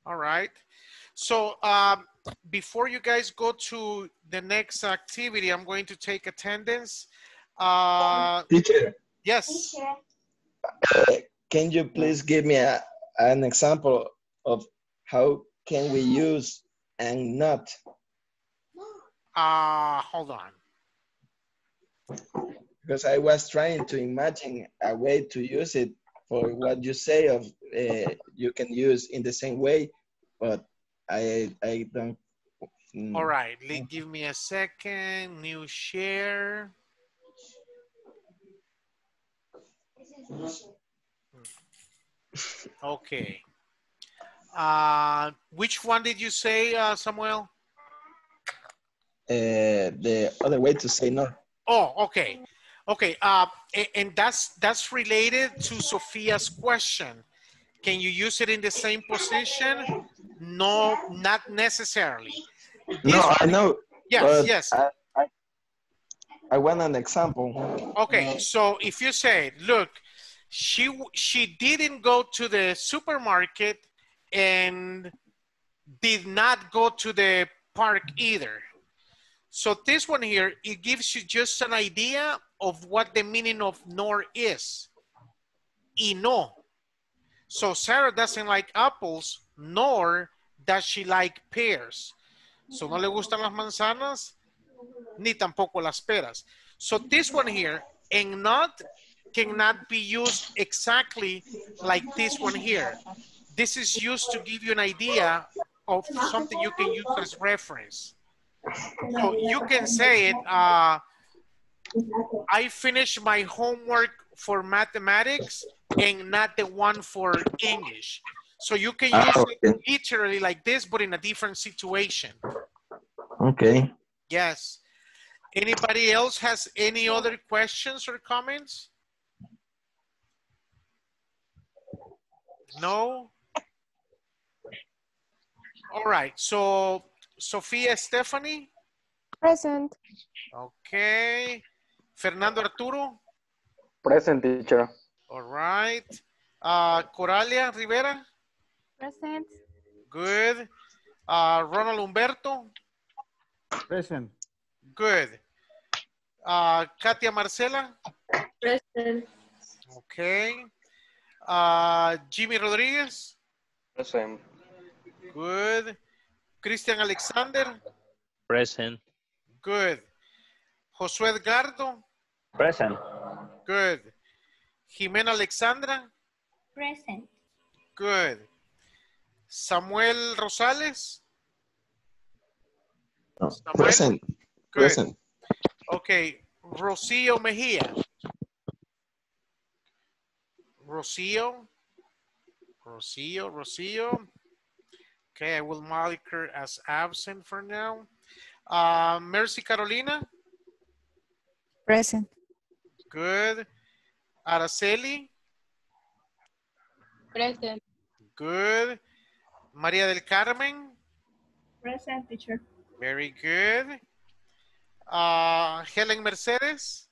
All right. So um, before you guys go to the next activity, I'm going to take attendance. Uh, Teacher, yes. uh, can you please give me a, an example of how can we use and not? Uh, hold on. Because I was trying to imagine a way to use it for what you say of uh, you can use in the same way, but I I don't. mm, All right. le- Give me a second. New share. Okay. Uh, which one did you say, uh, Samuel? Uh, the other way to say no. Oh, okay. Okay. Uh, and that's that's related to Sophia's question. Can you use it in the same position? No, not necessarily. No, I know. Yes, yes. I, I, I want an example. Okay, so if you say, look, she she didn't go to the supermarket and did not go to the park either. So this one here, it gives you just an idea of what the meaning of nor is. Y no. So Sarah doesn't like apples, nor does she like pears. So no le gustan las manzanas, ni tampoco las peras. So this one here, and not cannot be used exactly like this one here. This is used to give you an idea of something you can use as reference. So you can say it, uh, I finished my homework for mathematics and not the one for English. So you can use Ah, it literally like this, but in a different situation. Okay. Yes. Anybody else has any other questions or comments? No? All right, so Sofía Stephanie, Present. okay. Fernando Arturo, Present teacher. all right. Uh, Coralia Rivera, Present. good. Uh, Ronald Humberto, Present. good. Uh, Katia Marcela, Present. okay. Uh, Jimmy Rodriguez, Present. good. Christian Alexander, Present. good. Josué Edgardo, Present. good. Jimena Alexandra, Present. good. Samuel Rosales, No. Samuel? Present. Good. Present. Okay, Rocio Mejia. Rocio. Rocio, Rocio. Okay, I will mark her as absent for now. Uh, Mercy Carolina, Present. good. Araceli, Present. good. Maria del Carmen, Present, teacher. very good. Uh, Helen Mercedes,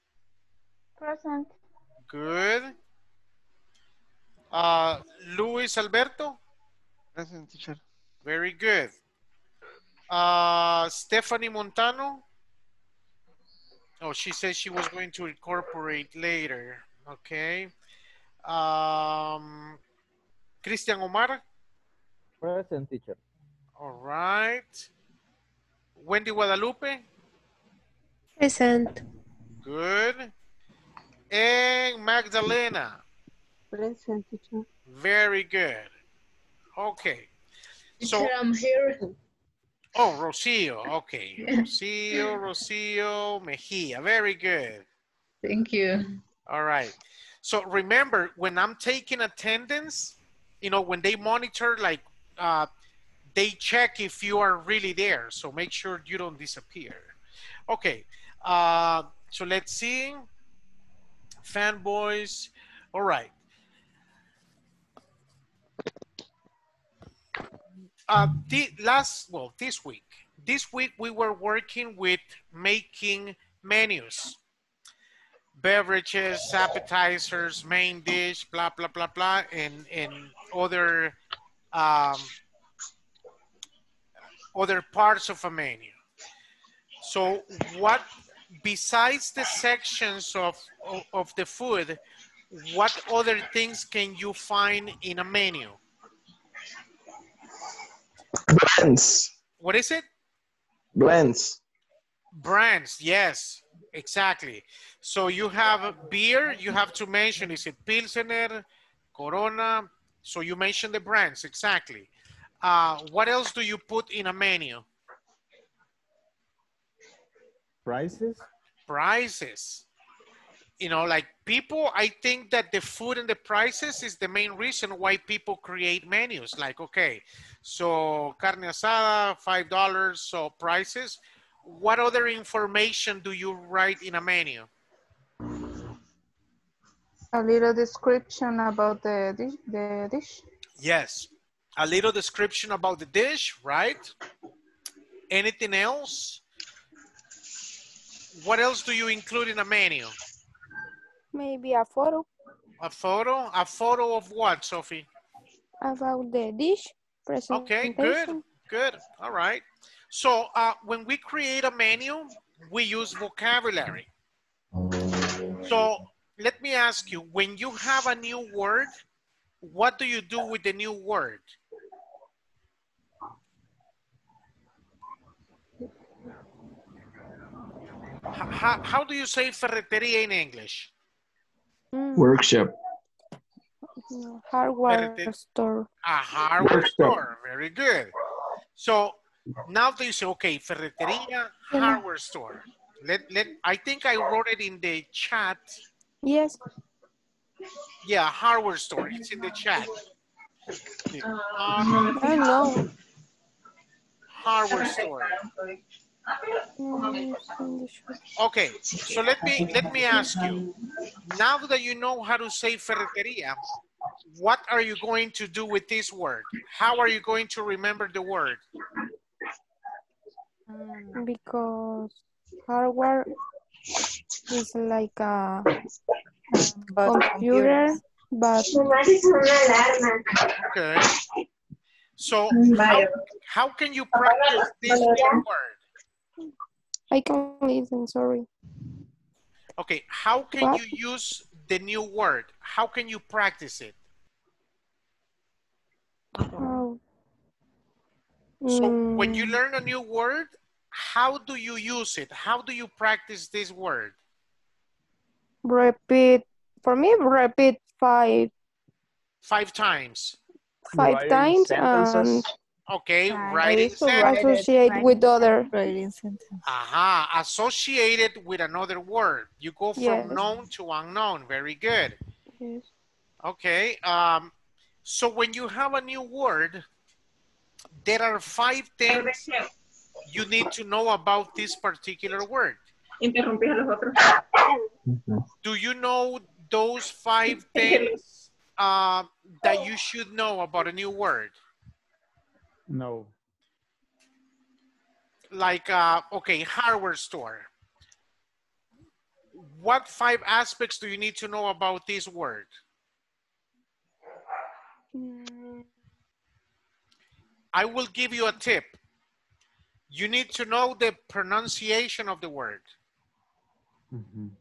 Present. good. Uh, Luis Alberto, Present, teacher. very good. Uh, Stephanie Montano. Oh, she said she was going to incorporate later. Okay. Um, Christian Omar. Present, teacher. All right. Wendy Guadalupe. Present. Good. And Magdalena. Present, teacher. Very good. Okay. So, Teacher, I'm here. oh, Rocio. Okay. Rocio, Rocio, Mejia. Very good. Thank you. All right. So remember, when I'm taking attendance, you know, when they monitor, like, uh, they check if you are really there. So make sure you don't disappear. Okay. Uh, so let's see. Fanboys. All right. Uh, the last, well, this week, this week we were working with making menus beverages, appetizers, main dish, blah, blah, blah, blah, and, and other, um, other parts of a menu. So what, besides the sections of, of, of the food, what other things can you find in a menu? Blends. What is it? Blends. Brands, yes, exactly. So you have beer, you have to mention, is it Pilsener, Corona? So you mention the brands, exactly. Uh, what else do you put in a menu? Prices? Prices. You know, like people, I think that the food and the prices is the main reason why people create menus. Like, okay, so carne asada, $5, so prices. What other information do you write in a menu? A little description about the dish. The dish. Yes. A little description about the dish, right? Anything else? What else do you include in a menu? Maybe a photo A photo? A photo of what, Sophie? about the dish Okay, good, good. All right. So uh, when we create a menu, we use vocabulary. So let me ask you, when you have a new word, what do you do with the new word? How, how do you say ferretería in English? Workshop. Hardware store. A hardware Workshop. store. Very good. So now they say, okay, ferretería, hardware store. Let, let, I think I wrote it in the chat. Yes. Yeah, hardware store. It's in the chat. I know. Hardware store. Okay, so let me let me ask you. Now that you know how to say ferretería, what are you going to do with this word? How are you going to remember the word? Because hardware is like a um, computer, but Okay. So how, how can you practice this new word? I can listen, sorry. Okay, how can What? you use the new word? How can you practice it? Oh. So when you Mm, learn a new word, how do you use it? How do you practice this word? repeat, for me, repeat five, Five times. five Writing times sentences. and Okay, Right. writing Also sentence. associate right? with other. Writing sentence. Aha, associated with another word. You go from Yes. known to unknown. Very good. Yes. Okay. Um, so when you have a new word, there are five things you need to know about this particular word. Interrumpí a los otros. Do you know those five things uh, that you should know about a new word? No. Like, uh, okay, hardware store. What five aspects do you need to know about this word? Mm, I will give you a tip. You need to know the pronunciation of the word. Mhm.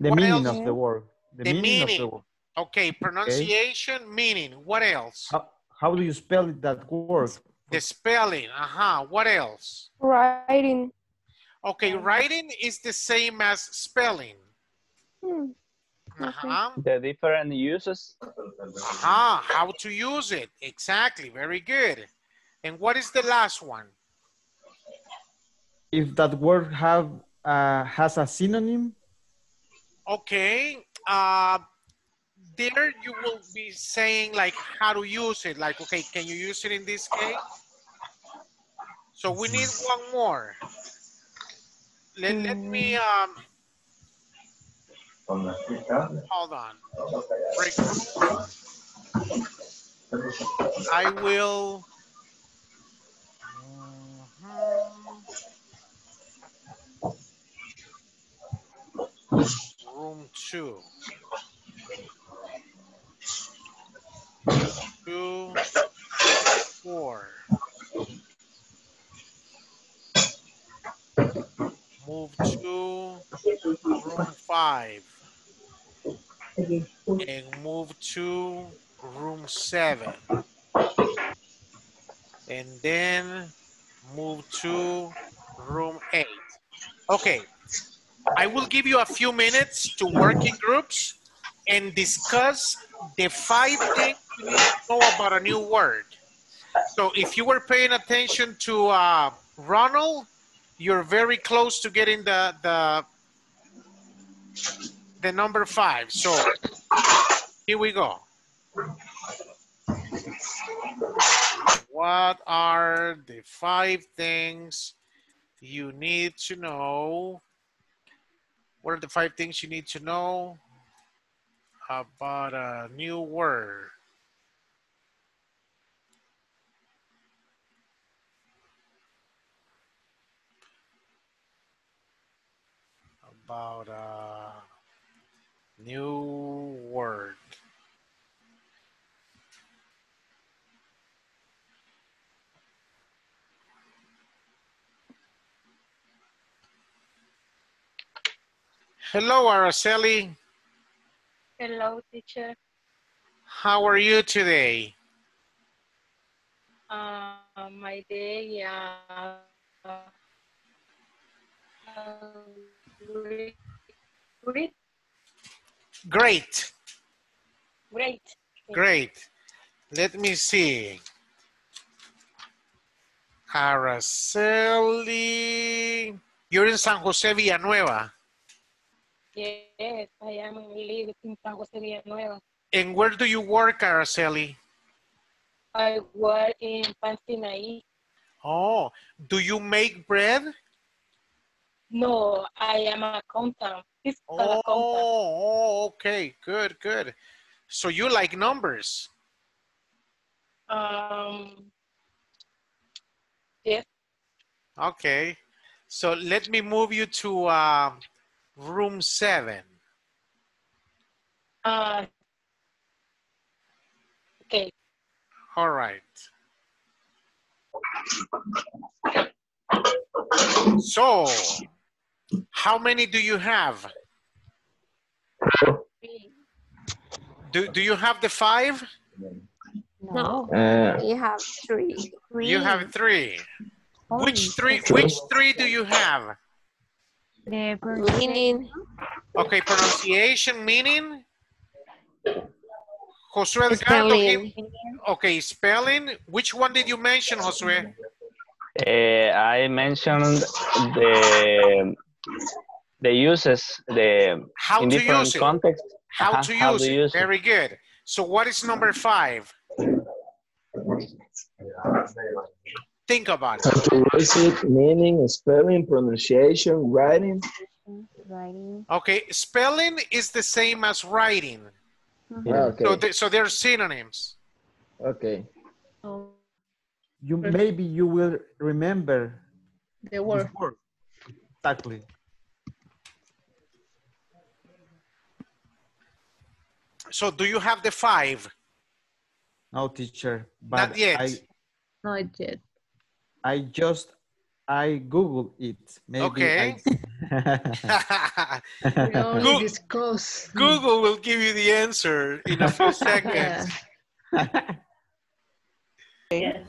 The What meaning else? of the word. The, The meaning, of the word. Okay, pronunciation, meaning. What else? How, how do you spell it, that word? The spelling. Uh-huh. What else? Writing. Okay, writing is the same as spelling. Hmm, Uh-huh. The different uses. Uh-huh. How to use it. Exactly. Very good. And what is the last one? If that word have uh, has a synonym, Okay. Uh, there you will be saying like how to use it. Like, okay, can you use it in this case? So we need one more. Let, let me, mm. um, hold on. Break. I will. Room two. Two, four. Move to room five. And move to seven. And then move to room eight. Okay, I will give you a few minutes to work in groups and discuss the five things you need to know about a new word. So if you were paying attention to uh, Ronald, you're very close to getting the, the, the number five. So here we go. What are the five things you need to know? What are the five things you need to know about a new word? About a new word. Hello, Araceli. Hello, teacher. How are you today? Uh, my day, uh, uh, great, great, Great, great. great. Let me see. Araceli. You're in San Jose Villanueva. Yes, I am in live in San Jose Villanueva. And where do you work, Araceli? I work in Pansinaí. Oh, do you make bread? No, I am a accountant, fiscal accountant. Oh, okay, good, good. So you like numbers? Um, yes, Okay. So let me move you to uh, room seven. uh, okay. All right. So, how many do you have? Do, do you have the five? No, Uh, we have three. You have three. Which three, Three. which three do you have? The Meaning, Okay, pronunciation, meaning? Josué Edgardo, spelling, okay, spelling. Which one did you mention, Josué? Uh, I mentioned the the uses the How in to different use it. contexts. How to how use to it. use it. Very good. So what is number five? Think about it. To use it, meaning, spelling, pronunciation, writing. Writing. Okay, spelling is the same as writing. Ah, Okay, So, th- so they're synonyms. okay. You maybe you will remember The word. word. Exactly. So do you have the five? No, teacher. But Not yet. I, Not yet. I just I Google it. Maybe Okay. I, We only discuss. Google will give you the answer in a few seconds. Yes.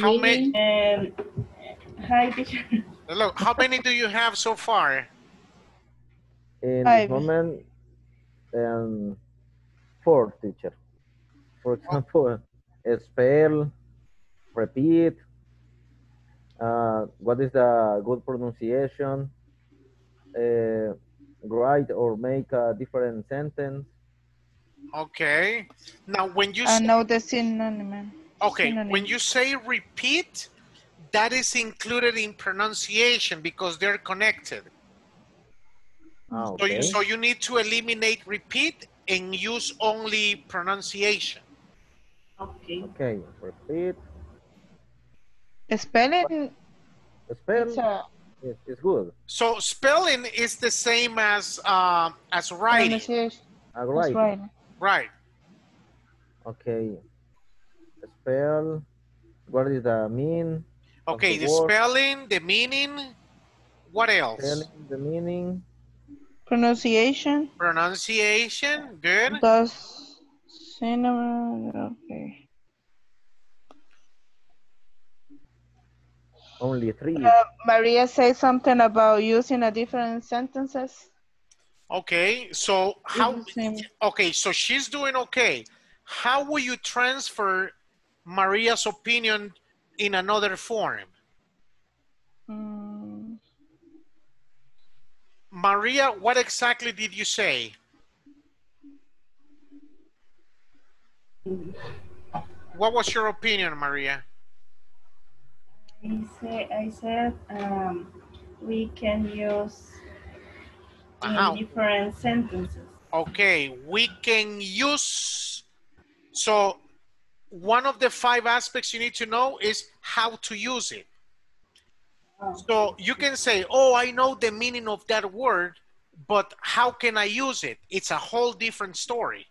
How many? Um, hi, teacher. Look, how many do you have so far? In Five. this moment, um, four teacher. For example, spell, repeat, uh, what is the good pronunciation, uh, write or make a different sentence. Okay. Now, when you I say, know the synonym. okay, synonym. when you say repeat, that is included in pronunciation because they're connected. Ah, So, you, so you need to eliminate repeat and use only pronunciation. Okay. Okay, repeat, Spelling spell it's a is, is good. So spelling is the same as uh, as writing, pronunciation. Uh, That's right. right. right? Okay. Spell. What is the mean? Okay, the word? spelling, the meaning. What else? Spelling, the meaning. Pronunciation. Pronunciation, good. Does synonym. Okay. Only three. Uh, Maria said something about using a different sentences. Okay, so how? Okay, so she's doing okay. How will you transfer Maria's opinion in another form? Mm, Maria, what exactly did you say? What was your opinion, Maria? I say, I said um, we can use in Ajá. different sentences. Okay, we can use, so one of the five aspects you need to know is how to use it. So you can say, oh, I know the meaning of that word, but how can I use it? It's a whole different story.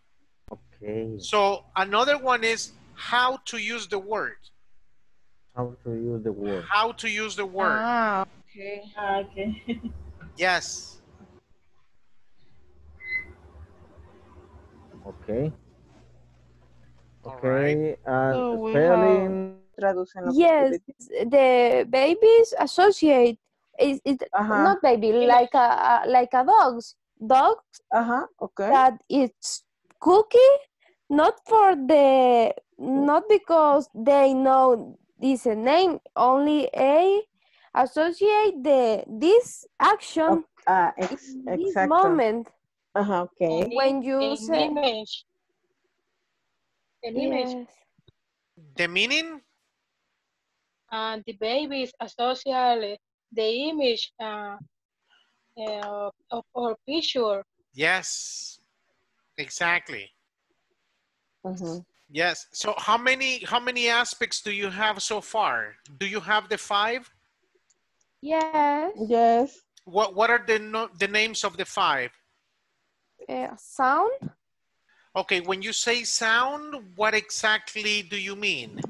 Okay. So another one is how to use the word. How to use the word. How to use the word. Ah, okay. Ah, okay. Yes. Okay. All Okay. And So spelling. Traducen Yes, the babies associate it, it Ajá. not baby like a, a like a dogs dogs Ajá, okay. that it's cookie not for the not because they know this name only a associate the this action Ah, ex- this exacto. moment Ajá, okay. when you An say image. An image. yes. The meaning? And the babies associate the image uh, uh, of or picture. Yes. Exactly. Ujú. Yes. So how many how many aspects do you have so far? Do you have the five? yes Yes. What what are the no, the names of the five? uh, sound Okay, when you say sound, what exactly do you mean?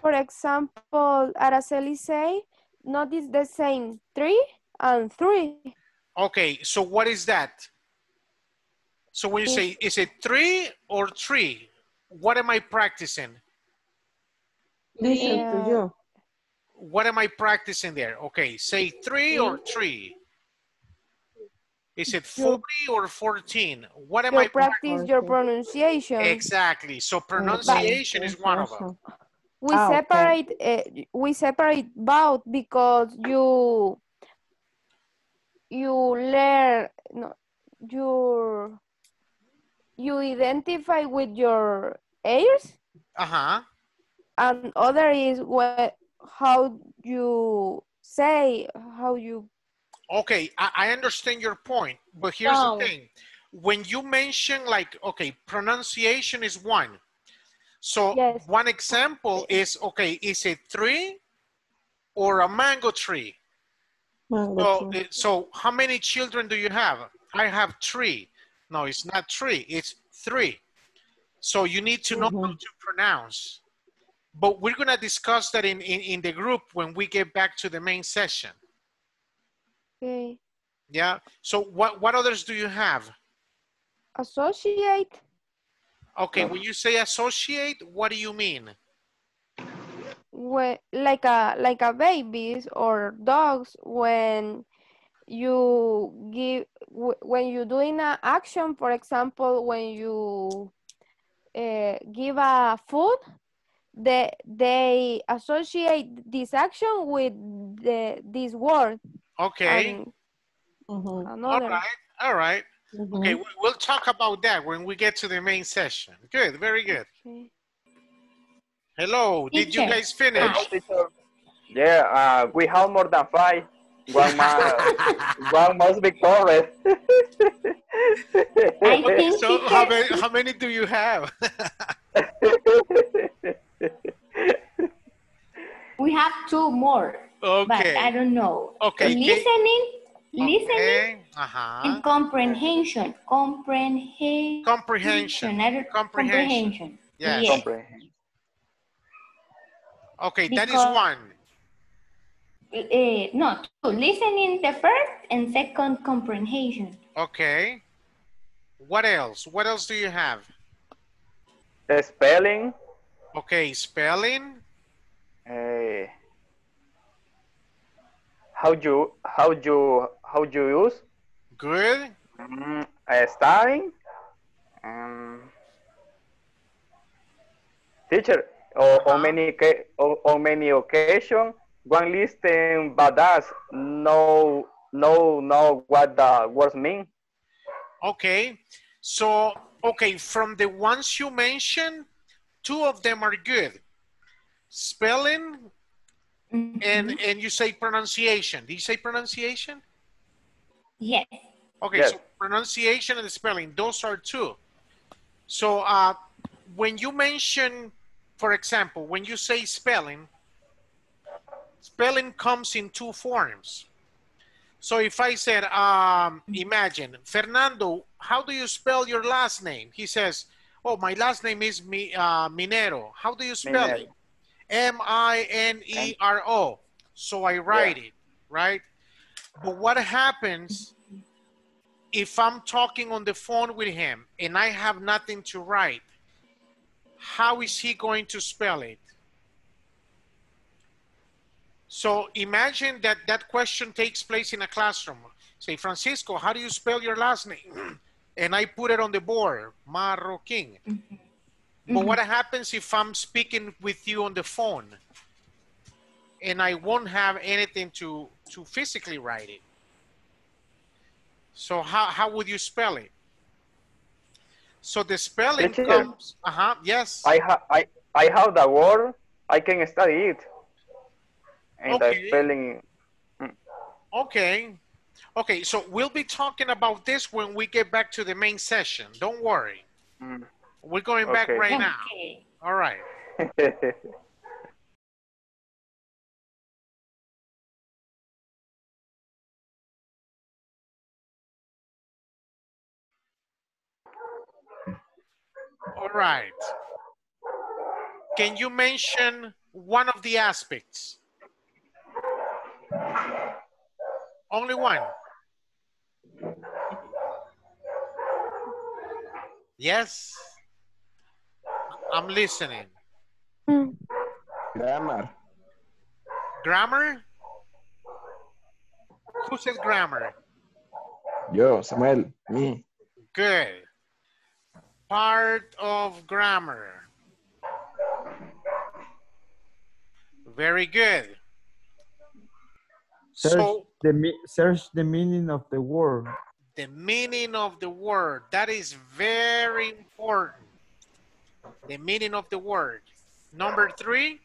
For example, Araceli say, notice the same three and three. Okay, so what is that? So when you say, is it three or three? What am I practicing? Listen to you. What am I practicing there? Okay, say three or three. Is it 40 or 14? What am You I practice your pronunciation. Exactly. So pronunciation is one of them. We okay. separate uh, we separate both because you you learn no you you identify with your ears Uh-huh. and other is what how you say how you Okay, I, I understand your point, but here's No. the thing. When you mention like, okay, pronunciation is one. So one example is, okay, is it three or a mango tree? So, uh, so how many children do you have? I have three. No, it's not three, it's three. So you need to know how mm-hmm. to pronounce. But we're gonna discuss that in, in, in the group when we get back to the main session. okay, Yeah. So what, what others do you have? associate Okay, when you say associate, what do you mean? when, like a like a babies or dogs when you give when you're doing an action for example when you uh, give a food they they associate this action with the this word Okay. and All another right. All right. Okay, we- we'll talk about that when we get to the main session. Good, very good. Hello, did you guys finish? Yeah, uh, we have more than five. One must, one must be correct. Okay, so how many, how many do you have? We have two more, but I don't know. Okay, can- Listening, listening, Uh-huh. and comprehension. Comprehension. Comprehension. I Comprehension. Yes. Yes. Okay, that is one. Eh, no, two. Listening the first and second comprehension. Okay. What else? What else do you have? The spelling. Okay, spelling. Uh, how you how you how do you use? Good. Mm, uh, studying. Um, teacher, or on many ca- on, on many occasions, one listen but does no no know what the words mean. Okay. So, okay, from the ones you mentioned, two of them are good. Spelling and and you say pronunciation. Did you say pronunciation? Yes. Okay, Yes. so pronunciation and spelling, those are two. So uh, when you mention, for example, when you say spelling, spelling comes in two forms. So if I said, um, imagine, Fernando, how do you spell your last name? He says, oh, my last name is Mi, uh, Minero. How do you spell Minero. it? M-I-N-E-R-O. So I write it, right? But what happens if I'm talking on the phone with him and I have nothing to write? How is he going to spell it? So imagine that that question takes place in a classroom. Say, Francisco, how do you spell your last name? And I put it on the board, Marroquin. But what happens if I'm speaking with you on the phone and I won't have anything to, to physically write it? So how, how would you spell it? So the spelling Teacher. comes, uh-huh, yes. I ha I I have the word. I can study it. And Okay. the spelling. Okay. Okay, so we'll be talking about this when we get back to the main session. Don't worry. mm. We're going back Okay. right now. All right. All right. Can you mention one of the aspects? Only one. Yes. I'm listening. Grammar. Grammar? Who said grammar? Yo, Samuel, me. Good. Part of grammar. Very good. Search So the search the meaning of the word. the meaning of the word, that is very important. The meaning of the word. Number three,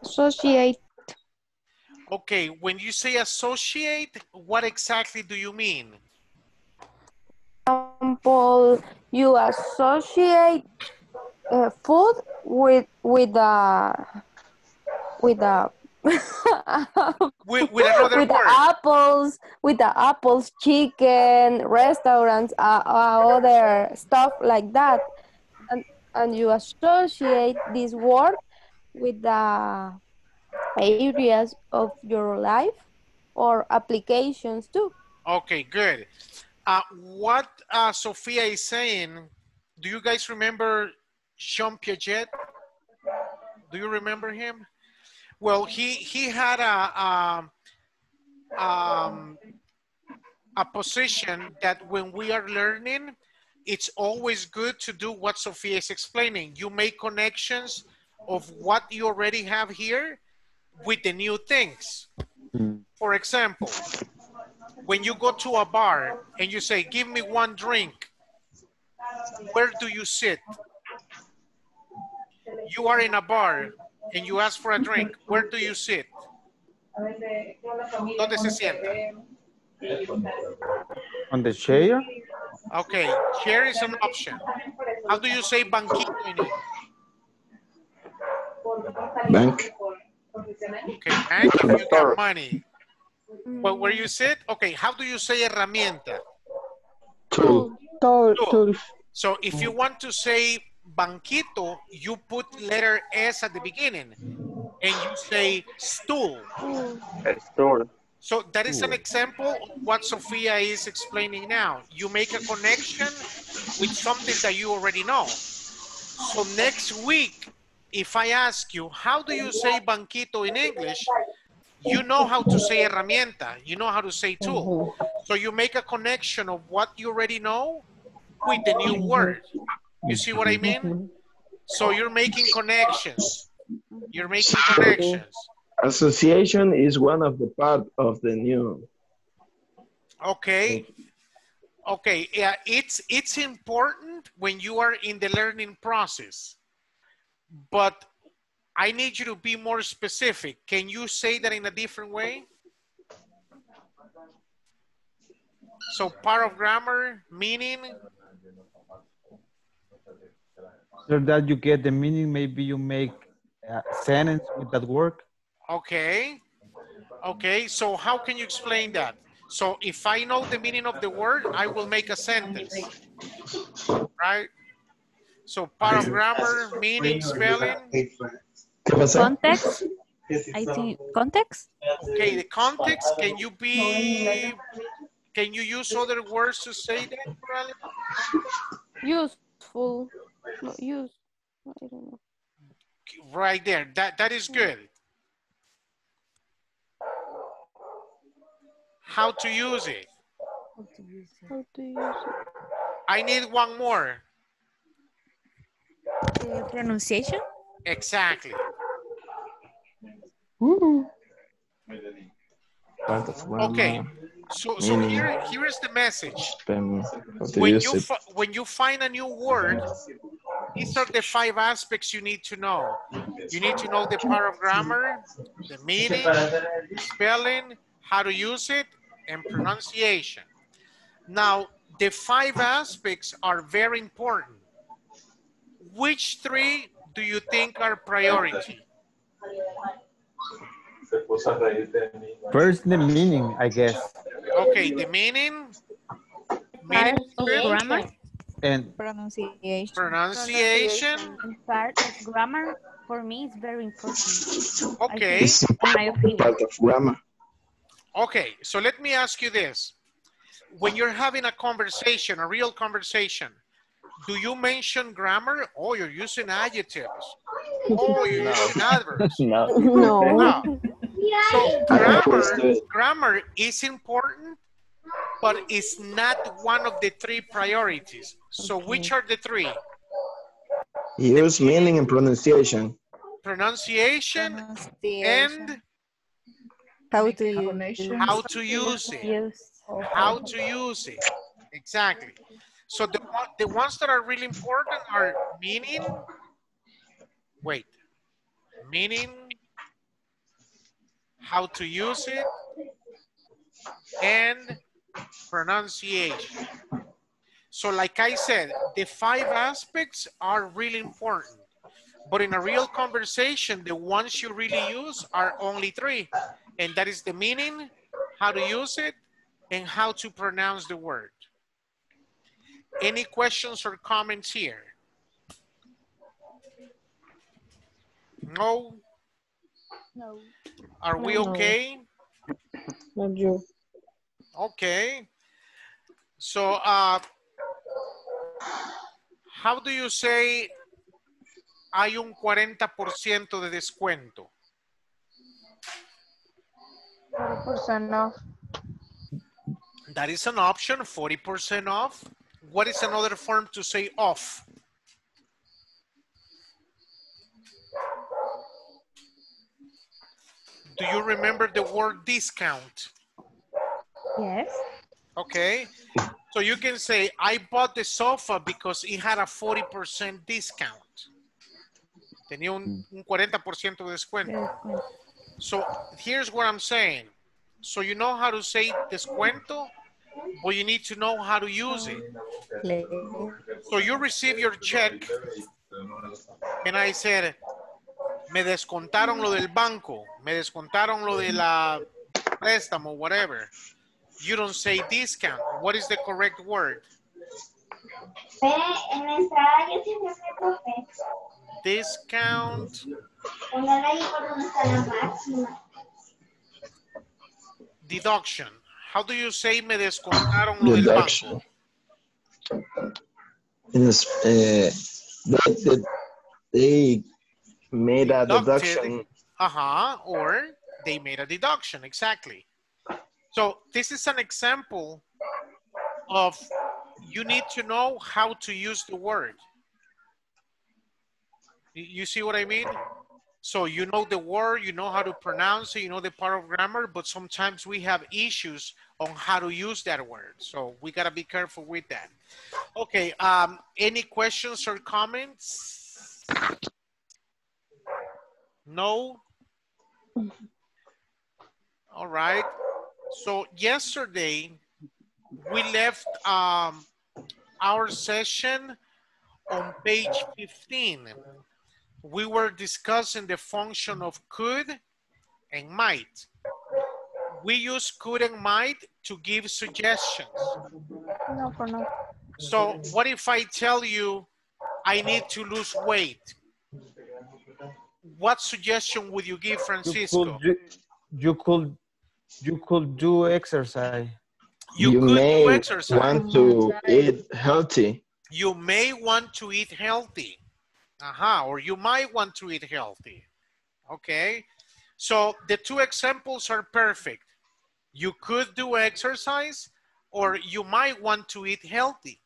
Associate. okay, when you say associate, what exactly do you mean? example, you associate uh, food with with a with a With, with another with the apples, with the apples, chicken, restaurants, uh, uh, other stuff like that, and and you associate this word with the areas of your life or applications too. Okay, good. Uh, what uh, Sophia is saying, do you guys remember Jean Piaget? Do you remember him? Well, he, he had a, um, um, a position that when we are learning, it's always good to do what Sophia is explaining. You make connections of what you already have here with the new things. For example, when you go to a bar and you say, give me one drink, where do you sit? You are in a bar and you ask for a drink, where do you sit? ¿Dónde se sienta? On the chair? Okay, chair is an option. How do you say banquito in English? Bank. Okay, bank if you got money. But where you sit, okay, how do you say herramienta? Tool. Tool. So if you want to say banquito, you put letter S at the beginning and you say stool. Stool. So that is an example of what Sophia is explaining now. You make a connection with something that you already know. So next week, if I ask you, how do you say banquito in English? You know how to say herramienta. You know how to say tool. Mm-hmm. So you make a connection of what you already know with the new word. You see what I mean? So you're making connections. You're making connections. Association is one of the part of the new. Okay. Okay. Yeah, it's it's important when you are in the learning process. But I need you to be more specific. Can you say that in a different way? So part of grammar, meaning, So that you get the meaning, maybe you make a sentence with that word. okay. Okay, so how can you explain that? So if I know the meaning of the word, I will make a sentence, right? So part of grammar, meaning, spelling. Context. I think context. Okay, the context, can you be, can you use other words to say that? Useful. No, use. I don't know. Right there, that, that is good. How to use it? How to use it? I need one more. Uh, pronunciation. Exactly. Part of grammar. Okay, so, so meaning, here, here is the message. spelling, how to When you, when you find a new word, these are the five aspects you need to know. You need to know the part of grammar, the meaning, spelling, how to use it, and pronunciation. Now, the five aspects are very important. Which three do you think are priority? First, the meaning, I guess. Okay, the meaning, meaning Part of grammar. And Pronunciation. Pronunciation. Part of grammar for me is very important. Okay. think, in my opinion. Part of grammar. Okay, so let me ask you this. When you're having a conversation, a real conversation, do you mention grammar? Oh, you're using adjectives. Oh, you're using adverbs. no. No. So I always grammar, grammar is important, but it's not one of the three priorities. So which are the three? Use meaning and pronunciation. Pronunciation and How to use how to use it. How to use it. Exactly. So the, the ones that are really important are meaning, wait, meaning, how to use it, and pronunciation. So like I said, the five aspects are really important. But in a real conversation, the ones you really use are only three. And that is the meaning, how to use it, and how to pronounce the word. Any questions or comments here? No? No. Are we okay? Not you. Okay. So, uh, how do you say hay un 40% de descuento? 40% off. That is an option, 40% off. What is another form to say off? Do you remember the word discount? Yes. Okay. So you can say, I bought the sofa because it had a 40% discount. Tenía un, un 40% de descuento. So here's what I'm saying. So you know how to say descuento, but you need to know how to use it. So you receive your check, and I said, me descontaron lo del banco, me descontaron lo de la préstamo, whatever. You don't say discount. What is the correct word? Ve, en la entrada yo siempre meto fe. Discount, Póngala ahí por donde está la máxima. deduction. How do you say me descontaron lo del banco? Deduction. Yes, uh, they, they made a deduction. Uh-huh, or they made a deduction, exactly. So this is an example of you need to know how to use the word. You- see what I mean? So you know the word, you know how to pronounce it, you know the part of grammar, but sometimes we have issues on how to use that word. So we gotta be careful with that. Okay, um, any questions or comments? No? All right. So yesterday, we left um, our session on page 15. We were discussing the function of could and might. We use could and might to give suggestions. No, for no. So what if I tell you I need to lose weight? What suggestion would you give You Francisco? could, do- you could, you could do exercise. You You, could do may exercise. want to eat healthy. You may want to eat healthy. Aha, or you might want to eat healthy. Okay. So the two examples are perfect. You could do exercise or you might want to eat healthy.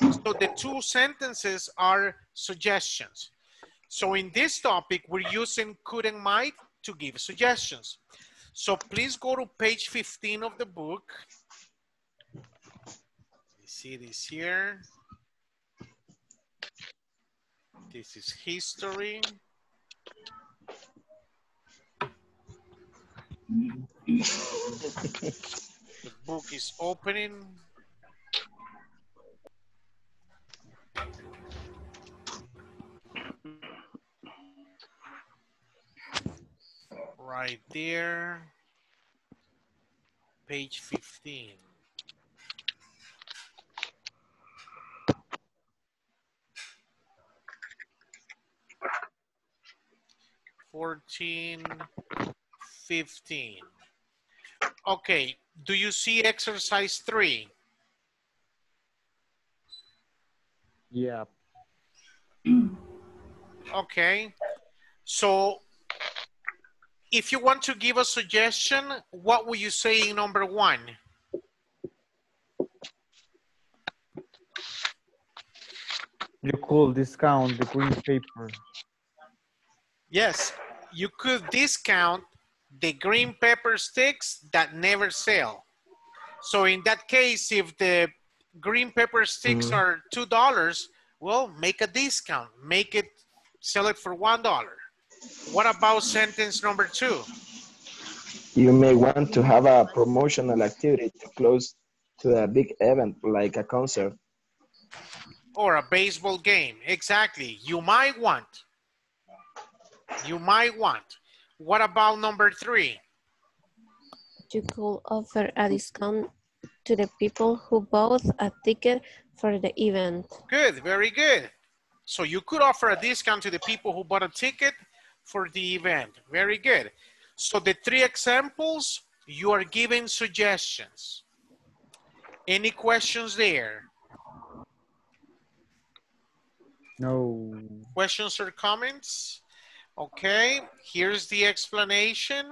So the two sentences are suggestions. So in this topic, we're using could and might to give suggestions. So please go to page 15 of the book. You see this here. This is history. The book is opening. right there. Page 15. Fourteen, fifteen. Okay, do you see exercise three? Yeah. okay, so if you want to give a suggestion, what would you say in number one? You could discount the green paper. Yes, you could discount the green pepper sticks that never sell. So in that case, if the green pepper sticks Mhm. are $2, well, make a discount. Make it, sell it for $1. What about sentence number two? You may want to have a promotional activity to close to a big event like a concert. Or a baseball game, exactly. You might want. You might want. What about number three? You could offer a discount to the people who bought a ticket for the event. Good, very good. So you could offer a discount to the people who bought a ticket for the event. Very good. So the three examples, you are giving suggestions. Any questions there? No. Questions or comments? Okay, here's the explanation.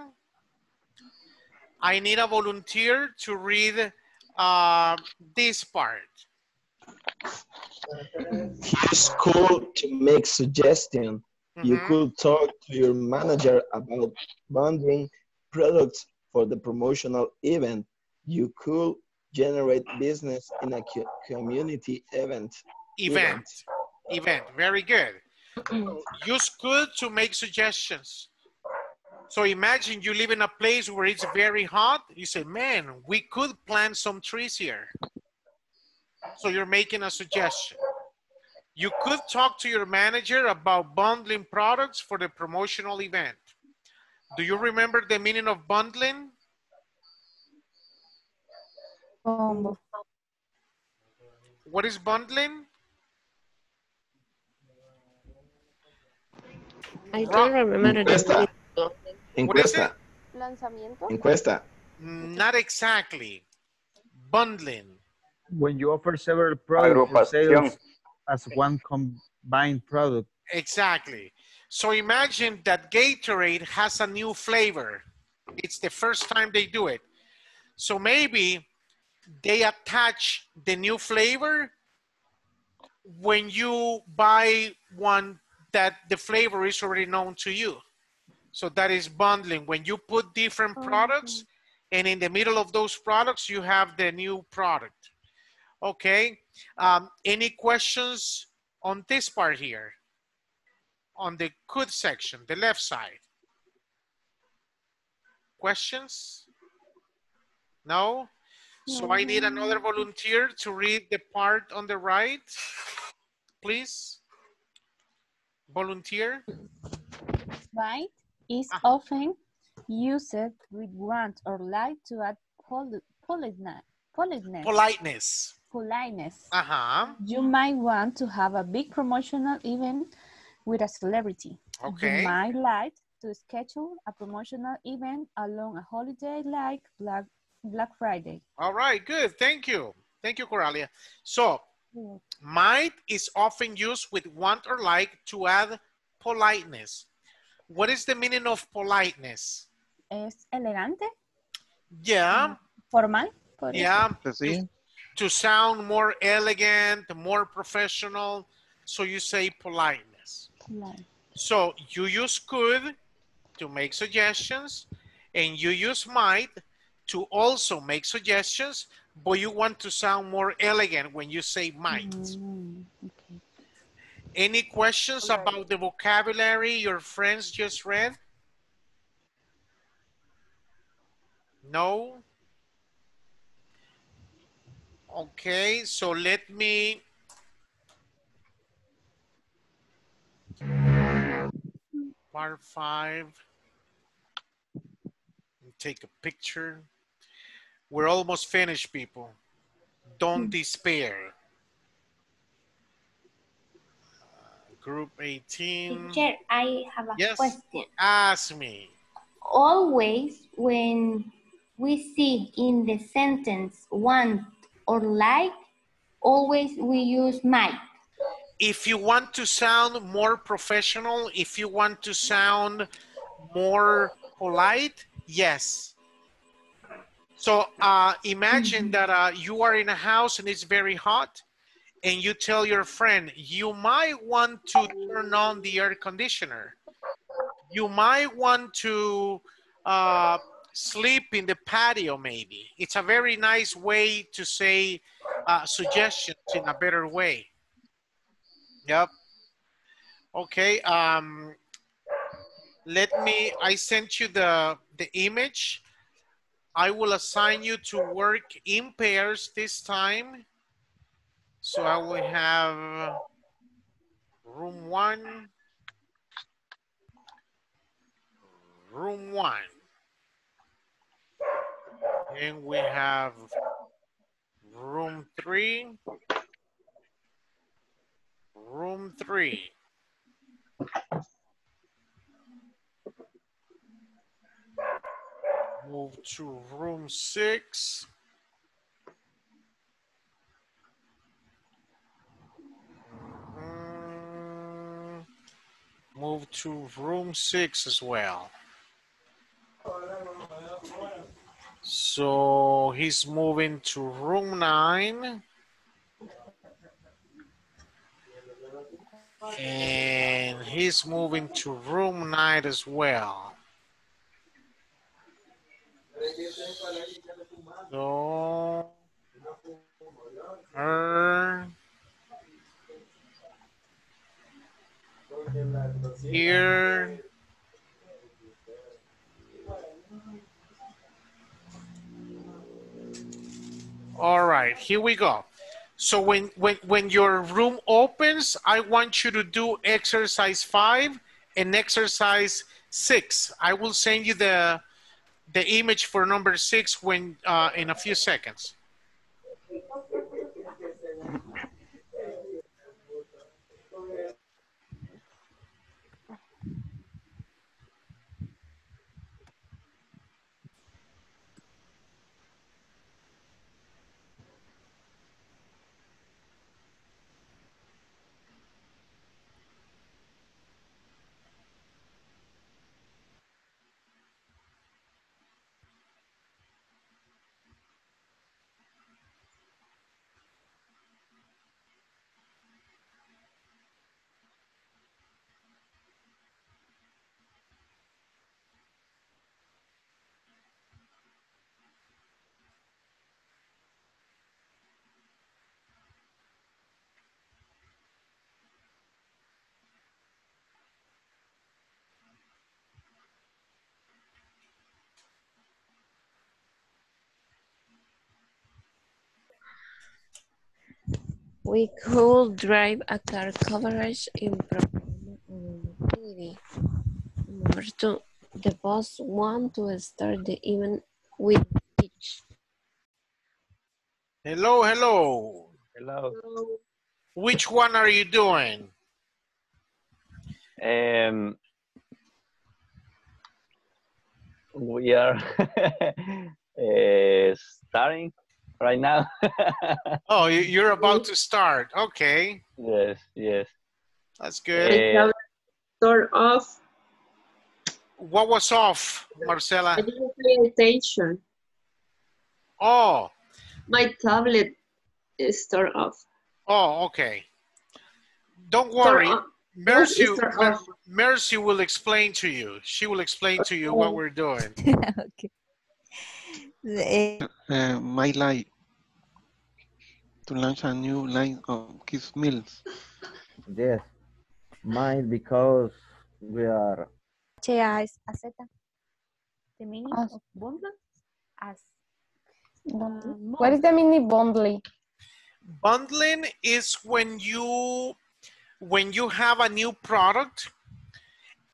I need a volunteer to read uh, this part. Use cool to make suggestion. You Mhm. could talk to your manager about bundling products for the promotional event. You could generate business in a co- community event. Event. Event. Very good. Use could to make suggestions. So imagine you live in a place where it's very hot. You say, man, we could plant some trees here. So you're making a suggestion. You could talk to your manager about bundling products for the promotional event. Do you remember the meaning of bundling? Combo. What is bundling? I don't remember Encuesta. meaning. What is it? Encuesta. Lanzamiento. Encuesta. Not exactly. Bundling. When you offer several products for Agrupación. sales as eh, one combined product. Exactly. So imagine that Gatorade has a new flavor. It's the first time they do it. So maybe they attach the new flavor when you buy one that the flavor is already known to you. So that is bundling. When you put different oh, products and in the middle of those products, you have the new product. Okay. Um, any questions on this part here? On the could section, the left side. Questions? No? So I need another volunteer to read the part on the right, please. Volunteer. Right is Ah. often used with want or like to add poli- politeness. Politeness. Politeness. Politeness. Uh-huh. You might want to have a big promotional event with a celebrity. Okay. You might like to schedule a promotional event along a holiday like Black, Black Friday. All right, good. Thank you. Thank you, Coralia. So, might is often used with want or like to add politeness. What is the meaning of politeness? Es elegante, Yeah, formal. podría yeah. Sí. To, sound more elegant, more professional. So you say politeness. Like, So you use could to make suggestions and you use might to also make suggestions, but you want to sound more elegant when you say might. mm, okay. Any questions about the vocabulary your friends just read? No? Okay, so let me part five. Take a picture. We're almost finished, people. Don't hmm. despair. Uh, group 18. Teacher, I have a Yes. question. Ask me. Always when we see in the sentence want or like, always we use might. If you want to sound more professional, if you want to sound more polite, yes. So uh, imagine that uh, you are in a house and it's very hot and you tell your friend, you might want to turn on the air conditioner. You might want to uh, sleep in the patio maybe. It's a very nice way to say uh, suggestions in a better way. Yep. Okay. Um, let me, I sent you the, the image. I will assign you to work in pairs this time. So I will have room one, room one. And we have room three, room three. Move to room six. Mhm. Move to room six as well. So he's moving to room nine. And he's moving to room nine as well. So, her, here, All right, here we go. So when, when, when your room opens, I want you to do exercise five and exercise six. I will send you the, the image for number six when, uh, in a few seconds. We could drive a car coverage in program activity. Number two, the boss want to start the event with speech. Hello, hello. Hello. Which one are you doing? Um, we are uh, starting right now. Oh, you- you're about to start. Okay, yes, yes. that's good. Eh, Sort of. What was off, Marcela? I didn't pay attention. Oh, My tablet is turned off. oh, okay. Don't worry. Mercy, Yes, it's turned Mer- off. Mercy will explain to you. She will explain to you what we're doing. okay. Eh, Uh, my life to launch a new line of kids meals. Yes. Mine because we are H-A-Z. The meaning As- of bundle as Bundle. What is the meaning bundling? Bundling is when you when you have a new product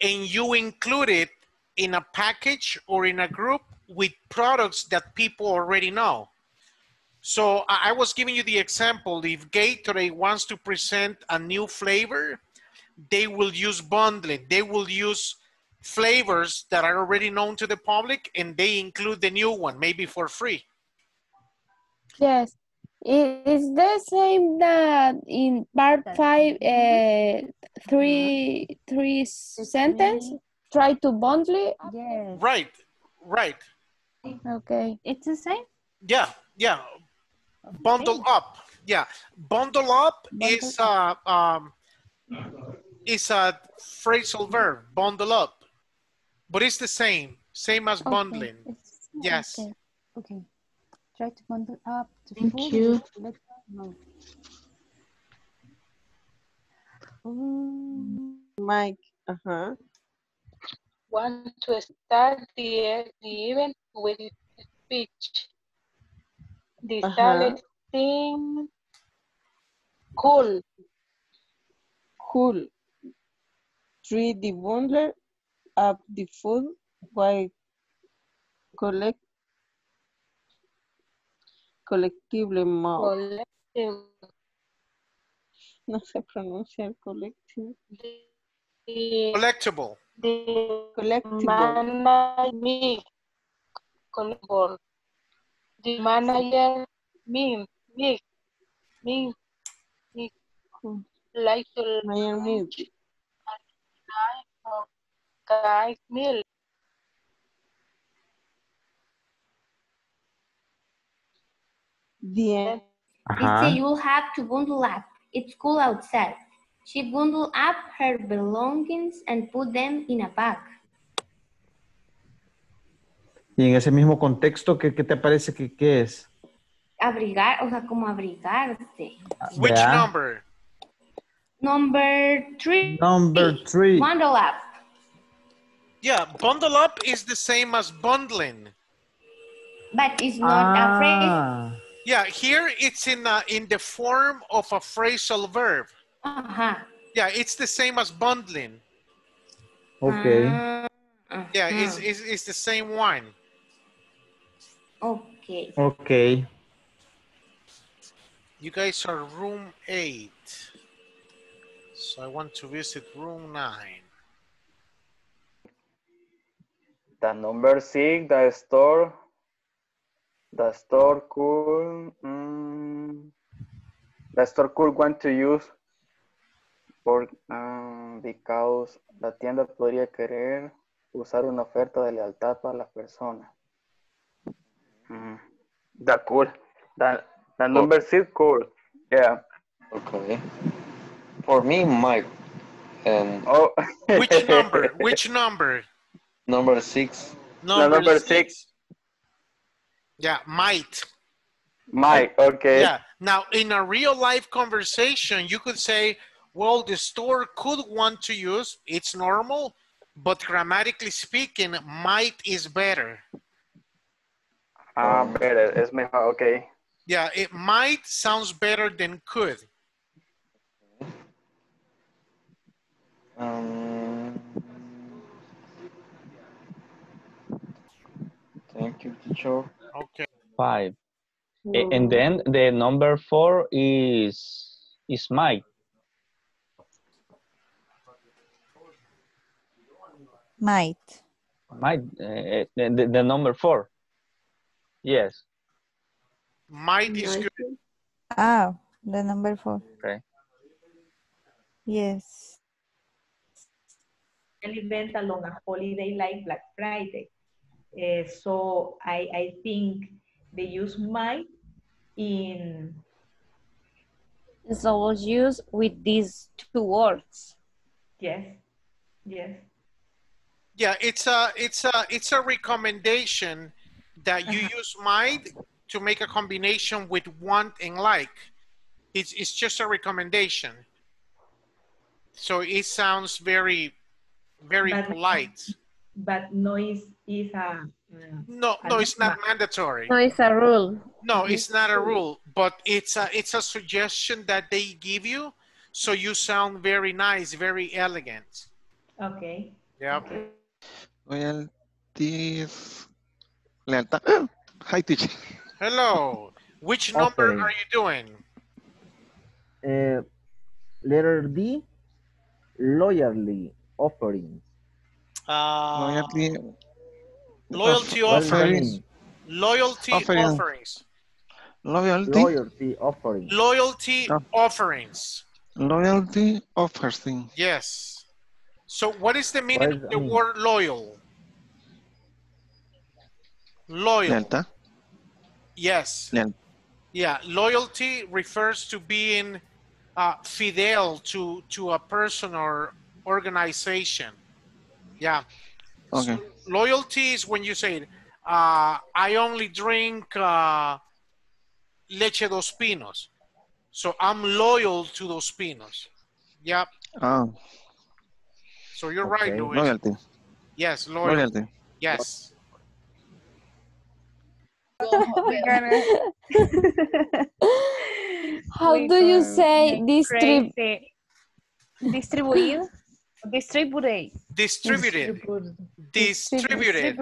and you include it in a package or in a group with products that people already know. So I I was giving you the example, if Gatorade wants to present a new flavor, they will use bundling. They will use flavors that are already known to the public and they include the new one, maybe for free. Yes. It is the same that in part five, uh, three, three sentence, try to bundle it. Yes. Right, right. Okay. It's the same? Yeah, yeah. Bundle up. Yeah. Bundle up is uh um is a phrasal verb, bundle up. But it's the same, same as Okay, bundling. it's- Yes. Okay. Okay. Try to bundle up to Thank full you. letter mode. Mm, Mike, uh-huh. Want to start the, the event with speech. The Uh-huh. salad thing. Cool. Cool. Treat the bundler up the food while collect collectible mode. Collective. No se pronuncia el colectivo. Collectible. The Collectible. manager me. Collectible. The manager me. Me. Me. Me. Like to Mayan milk. guys meal. The Dice, you will have to bundle up. It's cool outside. She bundled up her belongings and put them in a bag. Y en ese mismo contexto, ¿qué, qué te parece que qué es? Abrigar, o sea, como abrigarse. Which Vea. number? Number three. Number three. Bundle up. Yeah, bundle up is the same as bundling. But it's not a phrase. Ah, Yeah, here it's in uh, in the form of a phrasal verb. Uh-huh. Yeah, it's the same as bundling. ok. Ah, Yeah, it's, it's, it's the same one. Okay. Ok. You guys are room eight. So I want to visit room nine. The number six, the store, the store could, mm, the store could want to use por, ah, because la tienda podría querer usar una oferta de lealtad para la persona. Mm, The cool, the, the number six cool, yeah. Okay. For me, Mike. And Oh. Which number? Which number? number six. The number six, Yeah, might. Mike, okay. Yeah. Now, in a real life conversation, you could say, well, the store could want to use, it's normal, but grammatically speaking, might is better. Ah, better, es mejor, okay. Yeah, it might sounds better than could. Um, thank you, teacher. Okay. Five. And then the number four is is Mike. Might. Might. uh, the, the, the number four. Yes. Might is good. Ah, the number four. Okay. Yes. an event along a holiday like Black Friday. Eh, so I, I think they use might in It's always used with these two words. yes, yes. Yeah, it's a it's a it's a recommendation that you use might to make a combination with want and like. It's it's just a recommendation. So it sounds very very But- polite. But no is is a uh, No, no, it's not mandatory. No, it's a rule. No, it's not a rule, but it's a it's a suggestion that they give you, so you sound very nice, very elegant. okay. Yeah. Loyalties. Lealtad. Hi, teacher. Hello. Which number Okay. are you doing? Uh, letter D. loyalty offerings. Uh, Loyalty. loyalty offerings. Loyalty Offering. offerings. Loyalty. Loyalty offerings. Loyalty offerings. Loyalty offering. Yes. So what is the meaning What of the that mean? word loyal? Loyal. Lealtad. Yes. Leal- Yeah. Loyalty refers to being uh, fidel to to a person or organization. Yeah. Okay. Loyalty is when you say, uh, I only drink uh, leche dos pinos. So I'm loyal to Dos Pinos. Yep. Ah, So you're right, Okay. Luis. loyalty. Yes, loyal. Loyalty. Yes. How do you say distrib Crazy. Distribuir. Distribuir. Distributed. Distributed.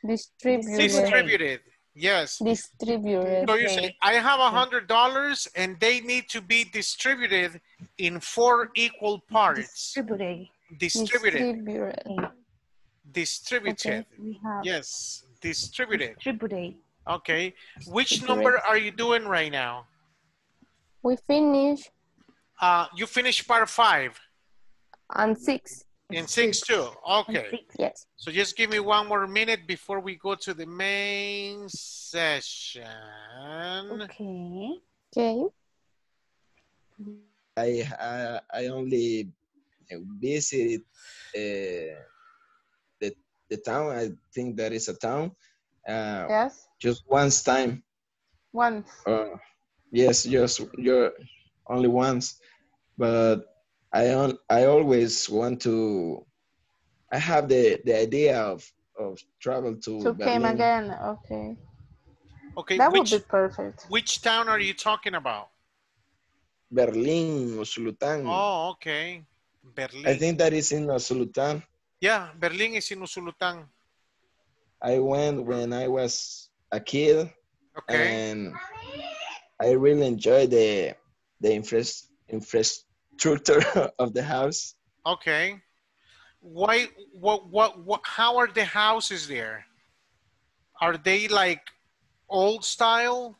Distributed Distributed. Yes. distributed So you say, I have a hundred dollars and they need to be distributed in four equal parts. Distribuir. Distributed. distributed Distributed. We have Yes. Distributed. distribuir. Okay. Which number are you doing right now? we finish Uh, you finished part five And six in six too. Okay. yes So just give me one more minute before we go to the main session. Okay. okay I I, I only visited uh, the the town. I think that is a town. Uh, Yes, Just once time. once. Uh, yes, just you're only once, but I on, I always want to. I have the the idea of of travel to To came Berlin. again. Okay. Okay. That would be perfect. which town are you talking about? Berlin, Usulután. Oh, okay. Berlin. I think that is in Usulután. Yeah, Berlin is in Usulután. I went when I was a kid, Okay. and I really enjoyed the the infra- infrastructure of the house. Okay. Why, what, what, what, how are the houses there? Are they like old style?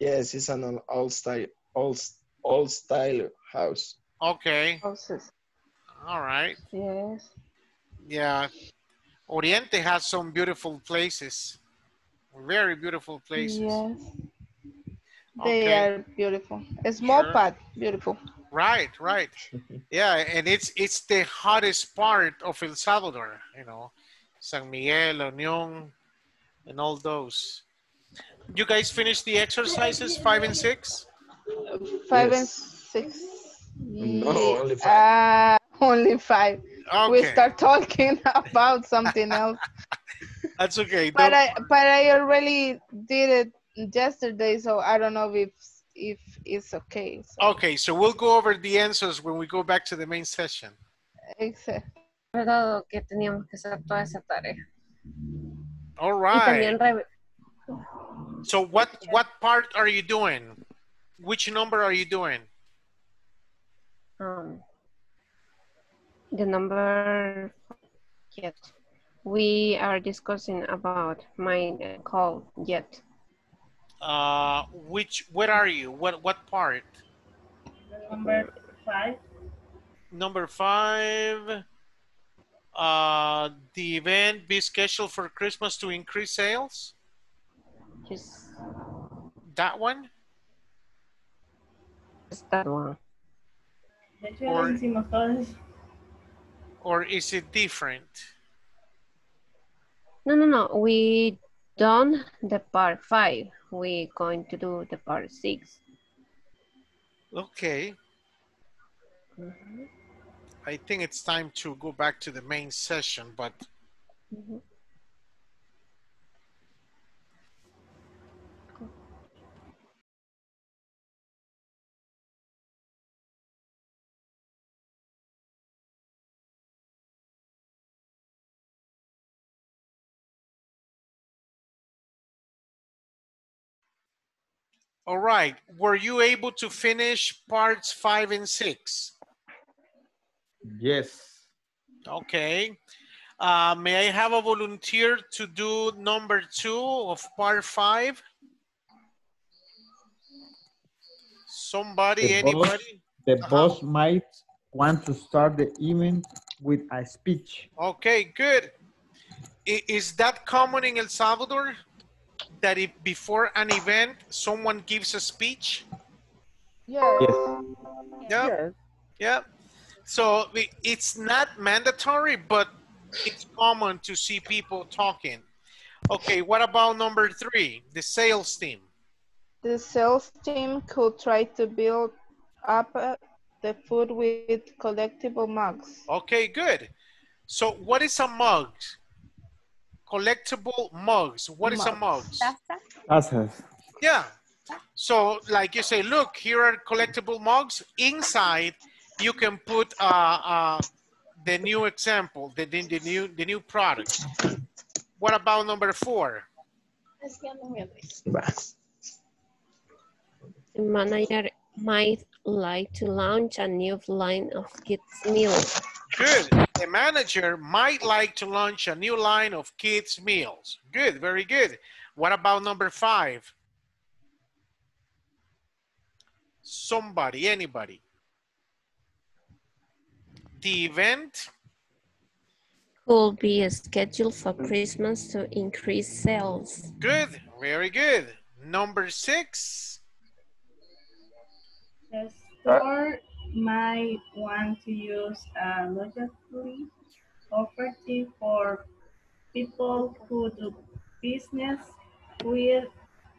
Yes, it's an old style, old old style house. Okay. Houses. All right. Yes. Yeah. Oriente has some beautiful places. Very beautiful places. Yes. They Okay. are beautiful. A small Sure. but beautiful. Right, right. Yeah, and it's it's the hottest part of El Salvador, you know, San Miguel, La Union, and all those. You guys finished the exercises five and six? Five and six. No, only five. Uh, only five. We start talking about something else. that's okay. But Don't- I but I already did it yesterday, so I don't know if if it's okay. So, okay, so we'll go over the answers when we go back to the main session. exact. Verdad que teníamos que hacer toda esa tarea. All Y también right. So what what part are you doing? Which number are you doing? Um, the number yet. We are discussing about my uh, call yet. Uh, which where are you? What what part? Number five. Number five. Uh, the event be scheduled for Christmas to increase sales. Just, That one. just that one. De hecho, ya Or- lo hicimos todos. Or is it different? No, no, no. We done the part five. We going to do the part six. Okay. Mm-hmm. I think it's time to go back to the main session, but mm-hmm. All right. Were you able to finish parts five and six? Yes. Okay. Uh, may I have a volunteer to do number two of part five? Somebody, The boss, anybody? the boss might want to start the event with a speech. Okay, good. I- Is that common in El Salvador? That if before an event, someone gives a speech? Yes. Yeah. Yeah. So it's not mandatory, but it's common to see people talking. Okay, what about number three, the sales team? The sales team could try to build up uh, the food with collectible mugs. Okay, good. So what is a mug? Collectible mugs. What is a mug? Tazas. Yeah. So like you say, look, here are collectible mugs. Inside, you can put uh, uh, the new example, the, the, the new the new product. What about number four? The manager might like to launch a new line of kids meals. Good. The manager might like to launch a new line of kids meals. Good, very good. What about number five? Somebody, anybody. The event Could be scheduled for Christmas to increase sales. Good, very good. Number six. The uh, store might want to use a loyalty offer for people who do business with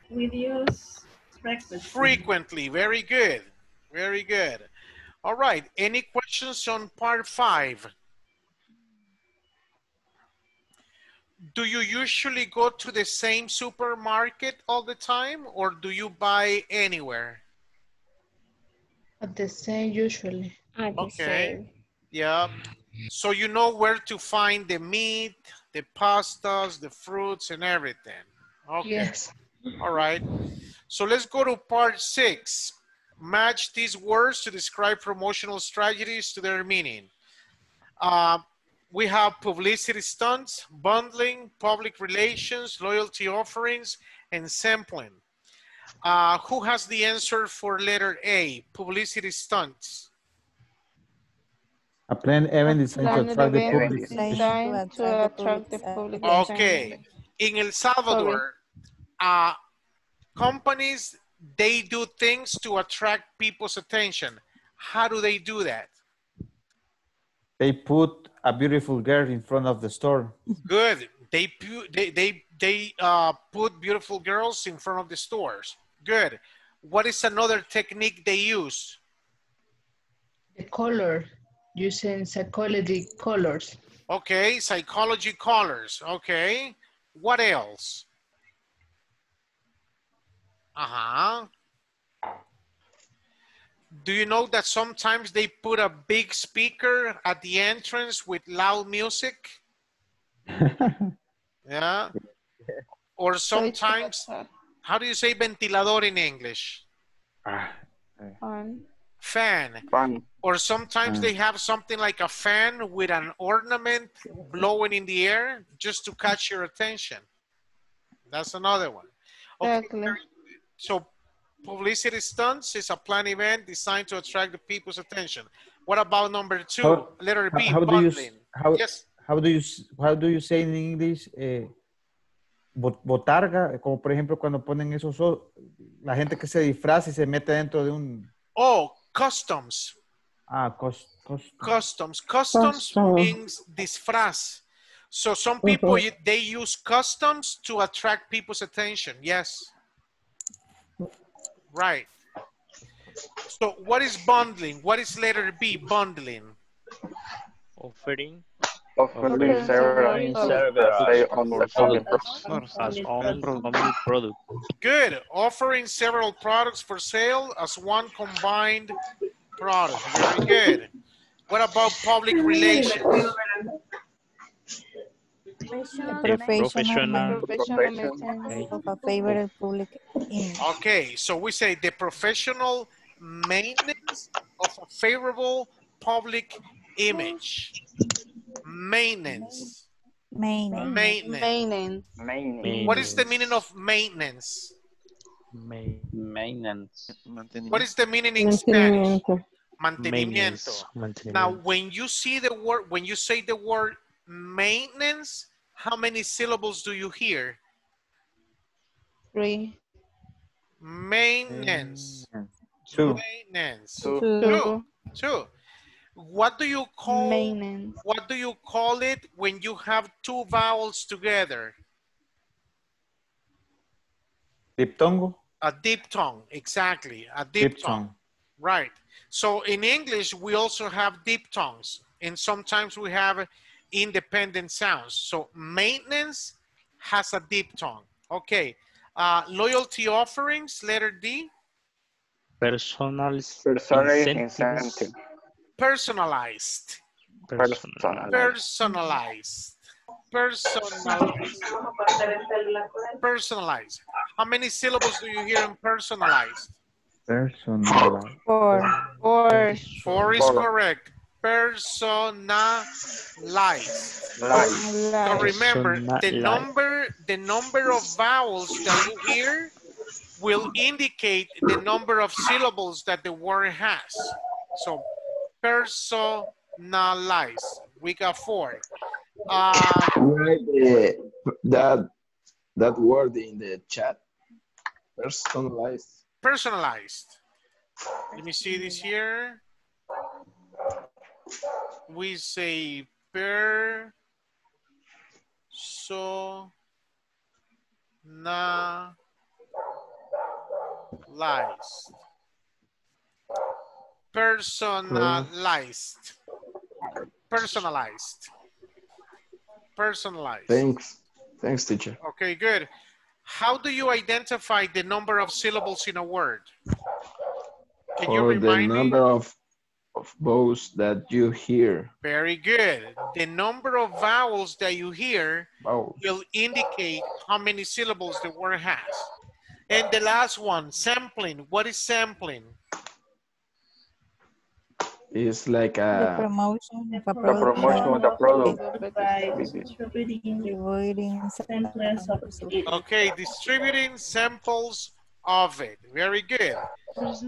with use frequently. Frequently, very good, very good. All right, any questions on part five? Do you usually go to the same supermarket all the time or do you buy anywhere? At the same usually. Okay. Yeah. So you know where to find the meat, the pastas, the fruits, and everything. Okay. Yes. All right. So let's go to part six. Match these words to describe promotional strategies to their meaning. Uh, we have publicity stunts, bundling, public relations, loyalty offerings, and sampling. Uh, who has the answer for letter A, publicity stunts? A planned event designed to attract the public. to attract the public. Okay. In El Salvador, uh, companies, they do things to attract people's attention. How do they do that? They put a beautiful girl in front of the store. Good. They pu- they they they uh, put beautiful girls in front of the stores. Good. What is another technique they use? The color, using psychology colors. Okay, psychology colors. Okay. What else? Uh-huh. Do you know that sometimes they put a big speaker at the entrance with loud music? Yeah. Or sometimes, how do you say ventilador in English? Fun. Fan. Fun. Or sometimes Mm. they have something like a fan with an ornament blowing in the air just to catch your attention. That's another one. Okay, Exactly. so publicity stunts is a planned event designed to attract the people's attention. What about number two? How- Letter B, how do you how, Yes. how do you how do you say in English eh, bot- botarga como por ejemplo cuando ponen esos la gente que se disfraza y se mete dentro de un Oh, customs. ah cos, cos- Customs. Customs Custom. means disfraz. So some people, they use customs to attract people's attention. Yes. Right. So what is bundling? What is letter B, bundling? Offering Offering several offering products several they the products as own common product. Good. Offering several products for sale as one combined product. Very good. What about public relations? The professional, Professional. maintenance of a favorite public image. Okay, so we say the professional maintenance of a favorable public image. Maintenance. Maintenance. Maintenance. Maintenance. What is the meaning of maintenance? Maintenance. What is the meaning in Spanish? Maintenance. Mantenimiento. Now, when you see the word, when you say the word maintenance, how many syllables do you hear? Three. Maintenance. Two. Maintenance. Two. Two. Two. What do you call Maintenance. what do you call it when you have two vowels together? Diptongo. A diphthong, exactly. A diphthong. Diphthong. Right. So in English, we also have diphthongs, and sometimes we have independent sounds. So maintenance has a diphthong. Okay. Uh, loyalty offerings, letter D. Personal Personal incentives. incentive. Personalized. Personal. Personalized. Personalized. Personalized. How many syllables do you hear in personalized? Personal. Four. Four. Four is Four. correct. Personalized. So remember, the number, the number of vowels that you hear will indicate the number of syllables that the word has. So personalized. We got four. Uh, that that word in the chat. Personalized. personalized. Let me see this here. We say per so na lies. Personalized. Personalized. Personalized. Thanks. Thanks, teacher. Okay, good. How do you identify the number of syllables in a word? Can you Or the remind me? number of of vowels that you hear. Very good. The number of vowels that you hear Vowels. will indicate how many syllables the word has. And the last one, sampling. What is sampling? It's like The uh, a promotion of a The product. promotion of the product. by distributing Distributing samples of it. Okay, distributing samples of it. Very good.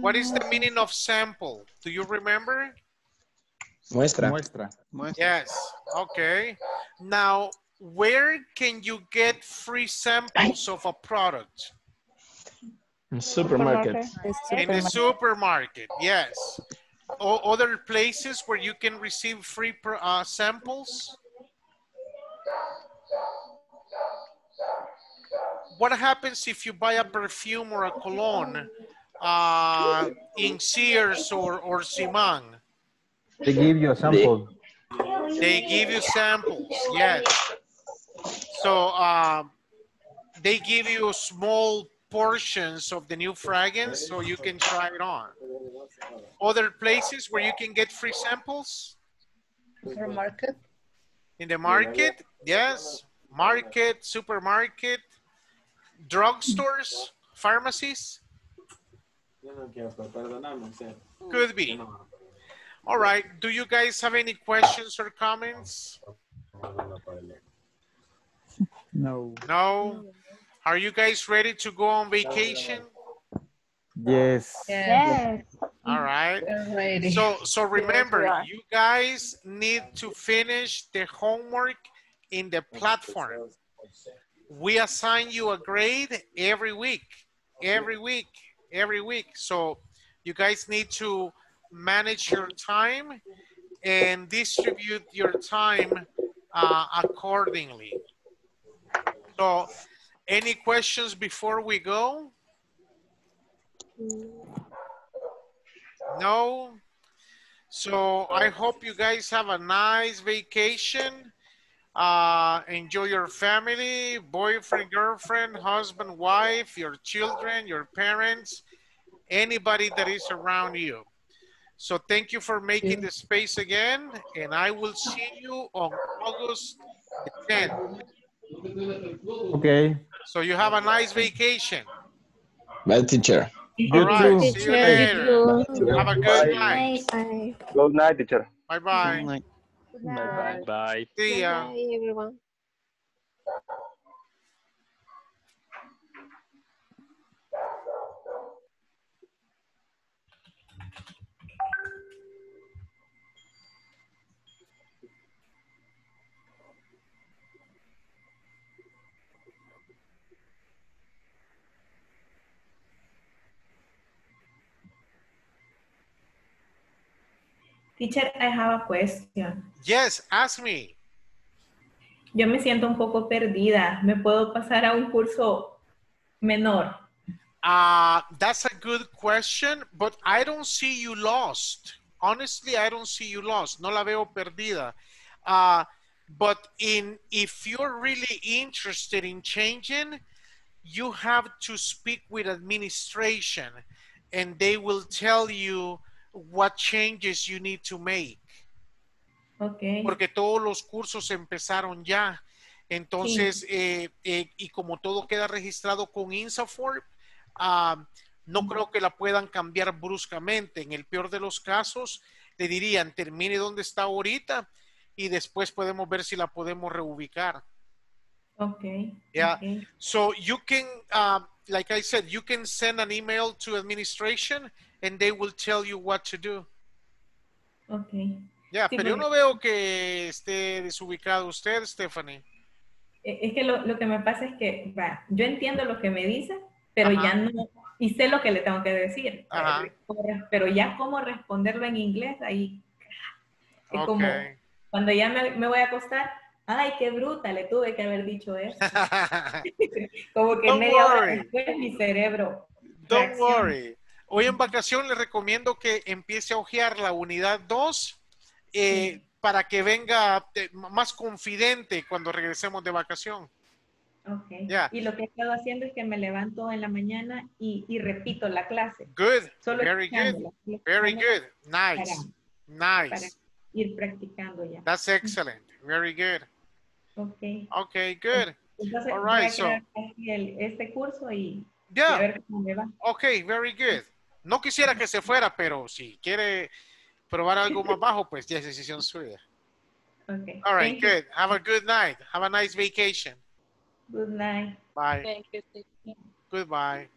What is the meaning of sample? Do you remember? muestra. Muestra. Yes. Okay. Now, where can you get free samples of a product? In supermarket. In the supermarket, yes. O other places where you can receive free uh, samples? What happens if you buy a perfume or a cologne uh, in Sears or, or Simán? They give you a sample. They give you samples, yes. So um, they give you a small portions of the new fragrance so you can try it on. Other places where you can get free samples? Supermarket. In the market, yes. Market, supermarket, drugstores, pharmacies. Could be. All right. Do you guys have any questions or comments? No. No? Are you guys ready to go on vacation? Yes. Yes. All right. Ready. So, so remember, we are. you guys need to finish the homework in the platform. We assign you a grade every week, every week, every week. So you guys need to manage your time and distribute your time uh, accordingly. So any questions before we go? No? So I hope you guys have a nice vacation. Uh, enjoy your family, boyfriend, girlfriend, husband, wife, your children, your parents, anybody that is around you. So thank you for making the space again, and I will see you on August the 10th. Okay. So you have a nice vacation. Bye, teacher. All right, too. see you later. Have a good night. Good night, teacher. Bye bye. Good night. Bye bye. See ya. Bye, everyone. Teacher, I have a question. Yes, ask me. Yo me siento un poco perdida. ¿Me puedo pasar a un curso menor? Uh, that's a good question, but I don't see you lost. Honestly, I don't see you lost. No la veo perdida. Uh, but in if you're really interested in changing, you have to speak with administration and they will tell you what changes you need to make. Ok. Porque todos los cursos empezaron ya. Entonces, eh, eh, y como todo queda registrado con INSAFORP, ah, no creo que la puedan cambiar bruscamente. En el peor de los casos, le dirían, termine donde está ahorita y después podemos ver si la podemos reubicar. Ok. Yeah. So you can, uh, like I said, you can send an email to administration and they will tell you what to do. Ok. Ya, Sí, pero yo no veo que esté desubicado usted, Stephanie. Eh, Es que lo, lo que me pasa es que, va, yo entiendo lo que me dice, pero Ajá. ya no, y sé lo que le tengo que decir, Ajá. pero- ya cómo responderlo en inglés, ahí es como, Ok. cuando ya me, me voy a acostar, ay, qué bruta, le tuve que haber dicho eso. como que Don't media hora worry. después mi cerebro. Don't reacciona. worry. Hoy en vacación le recomiendo que empiece a hojear la unidad 2 eh, para que venga eh, más confidente cuando regresemos de vacación. Ok. Ya. Y lo que he estado haciendo es que me levanto en la mañana y, y repito la clase. Good. Solo Very good. Very good. Nice. para Nice. ir practicando ya. That's excellent. Very good. Ok. Okay, good. Entonces, All voy a right, so- el- este curso y, a ver cómo me va. Okay, very good. No quisiera que se fuera, pero si quiere probar algo más bajo, pues ya es decisión suya. Okay. All right, Thank you. good. Have a good night. Have a nice vacation. Good night. Bye. Thank you. Goodbye.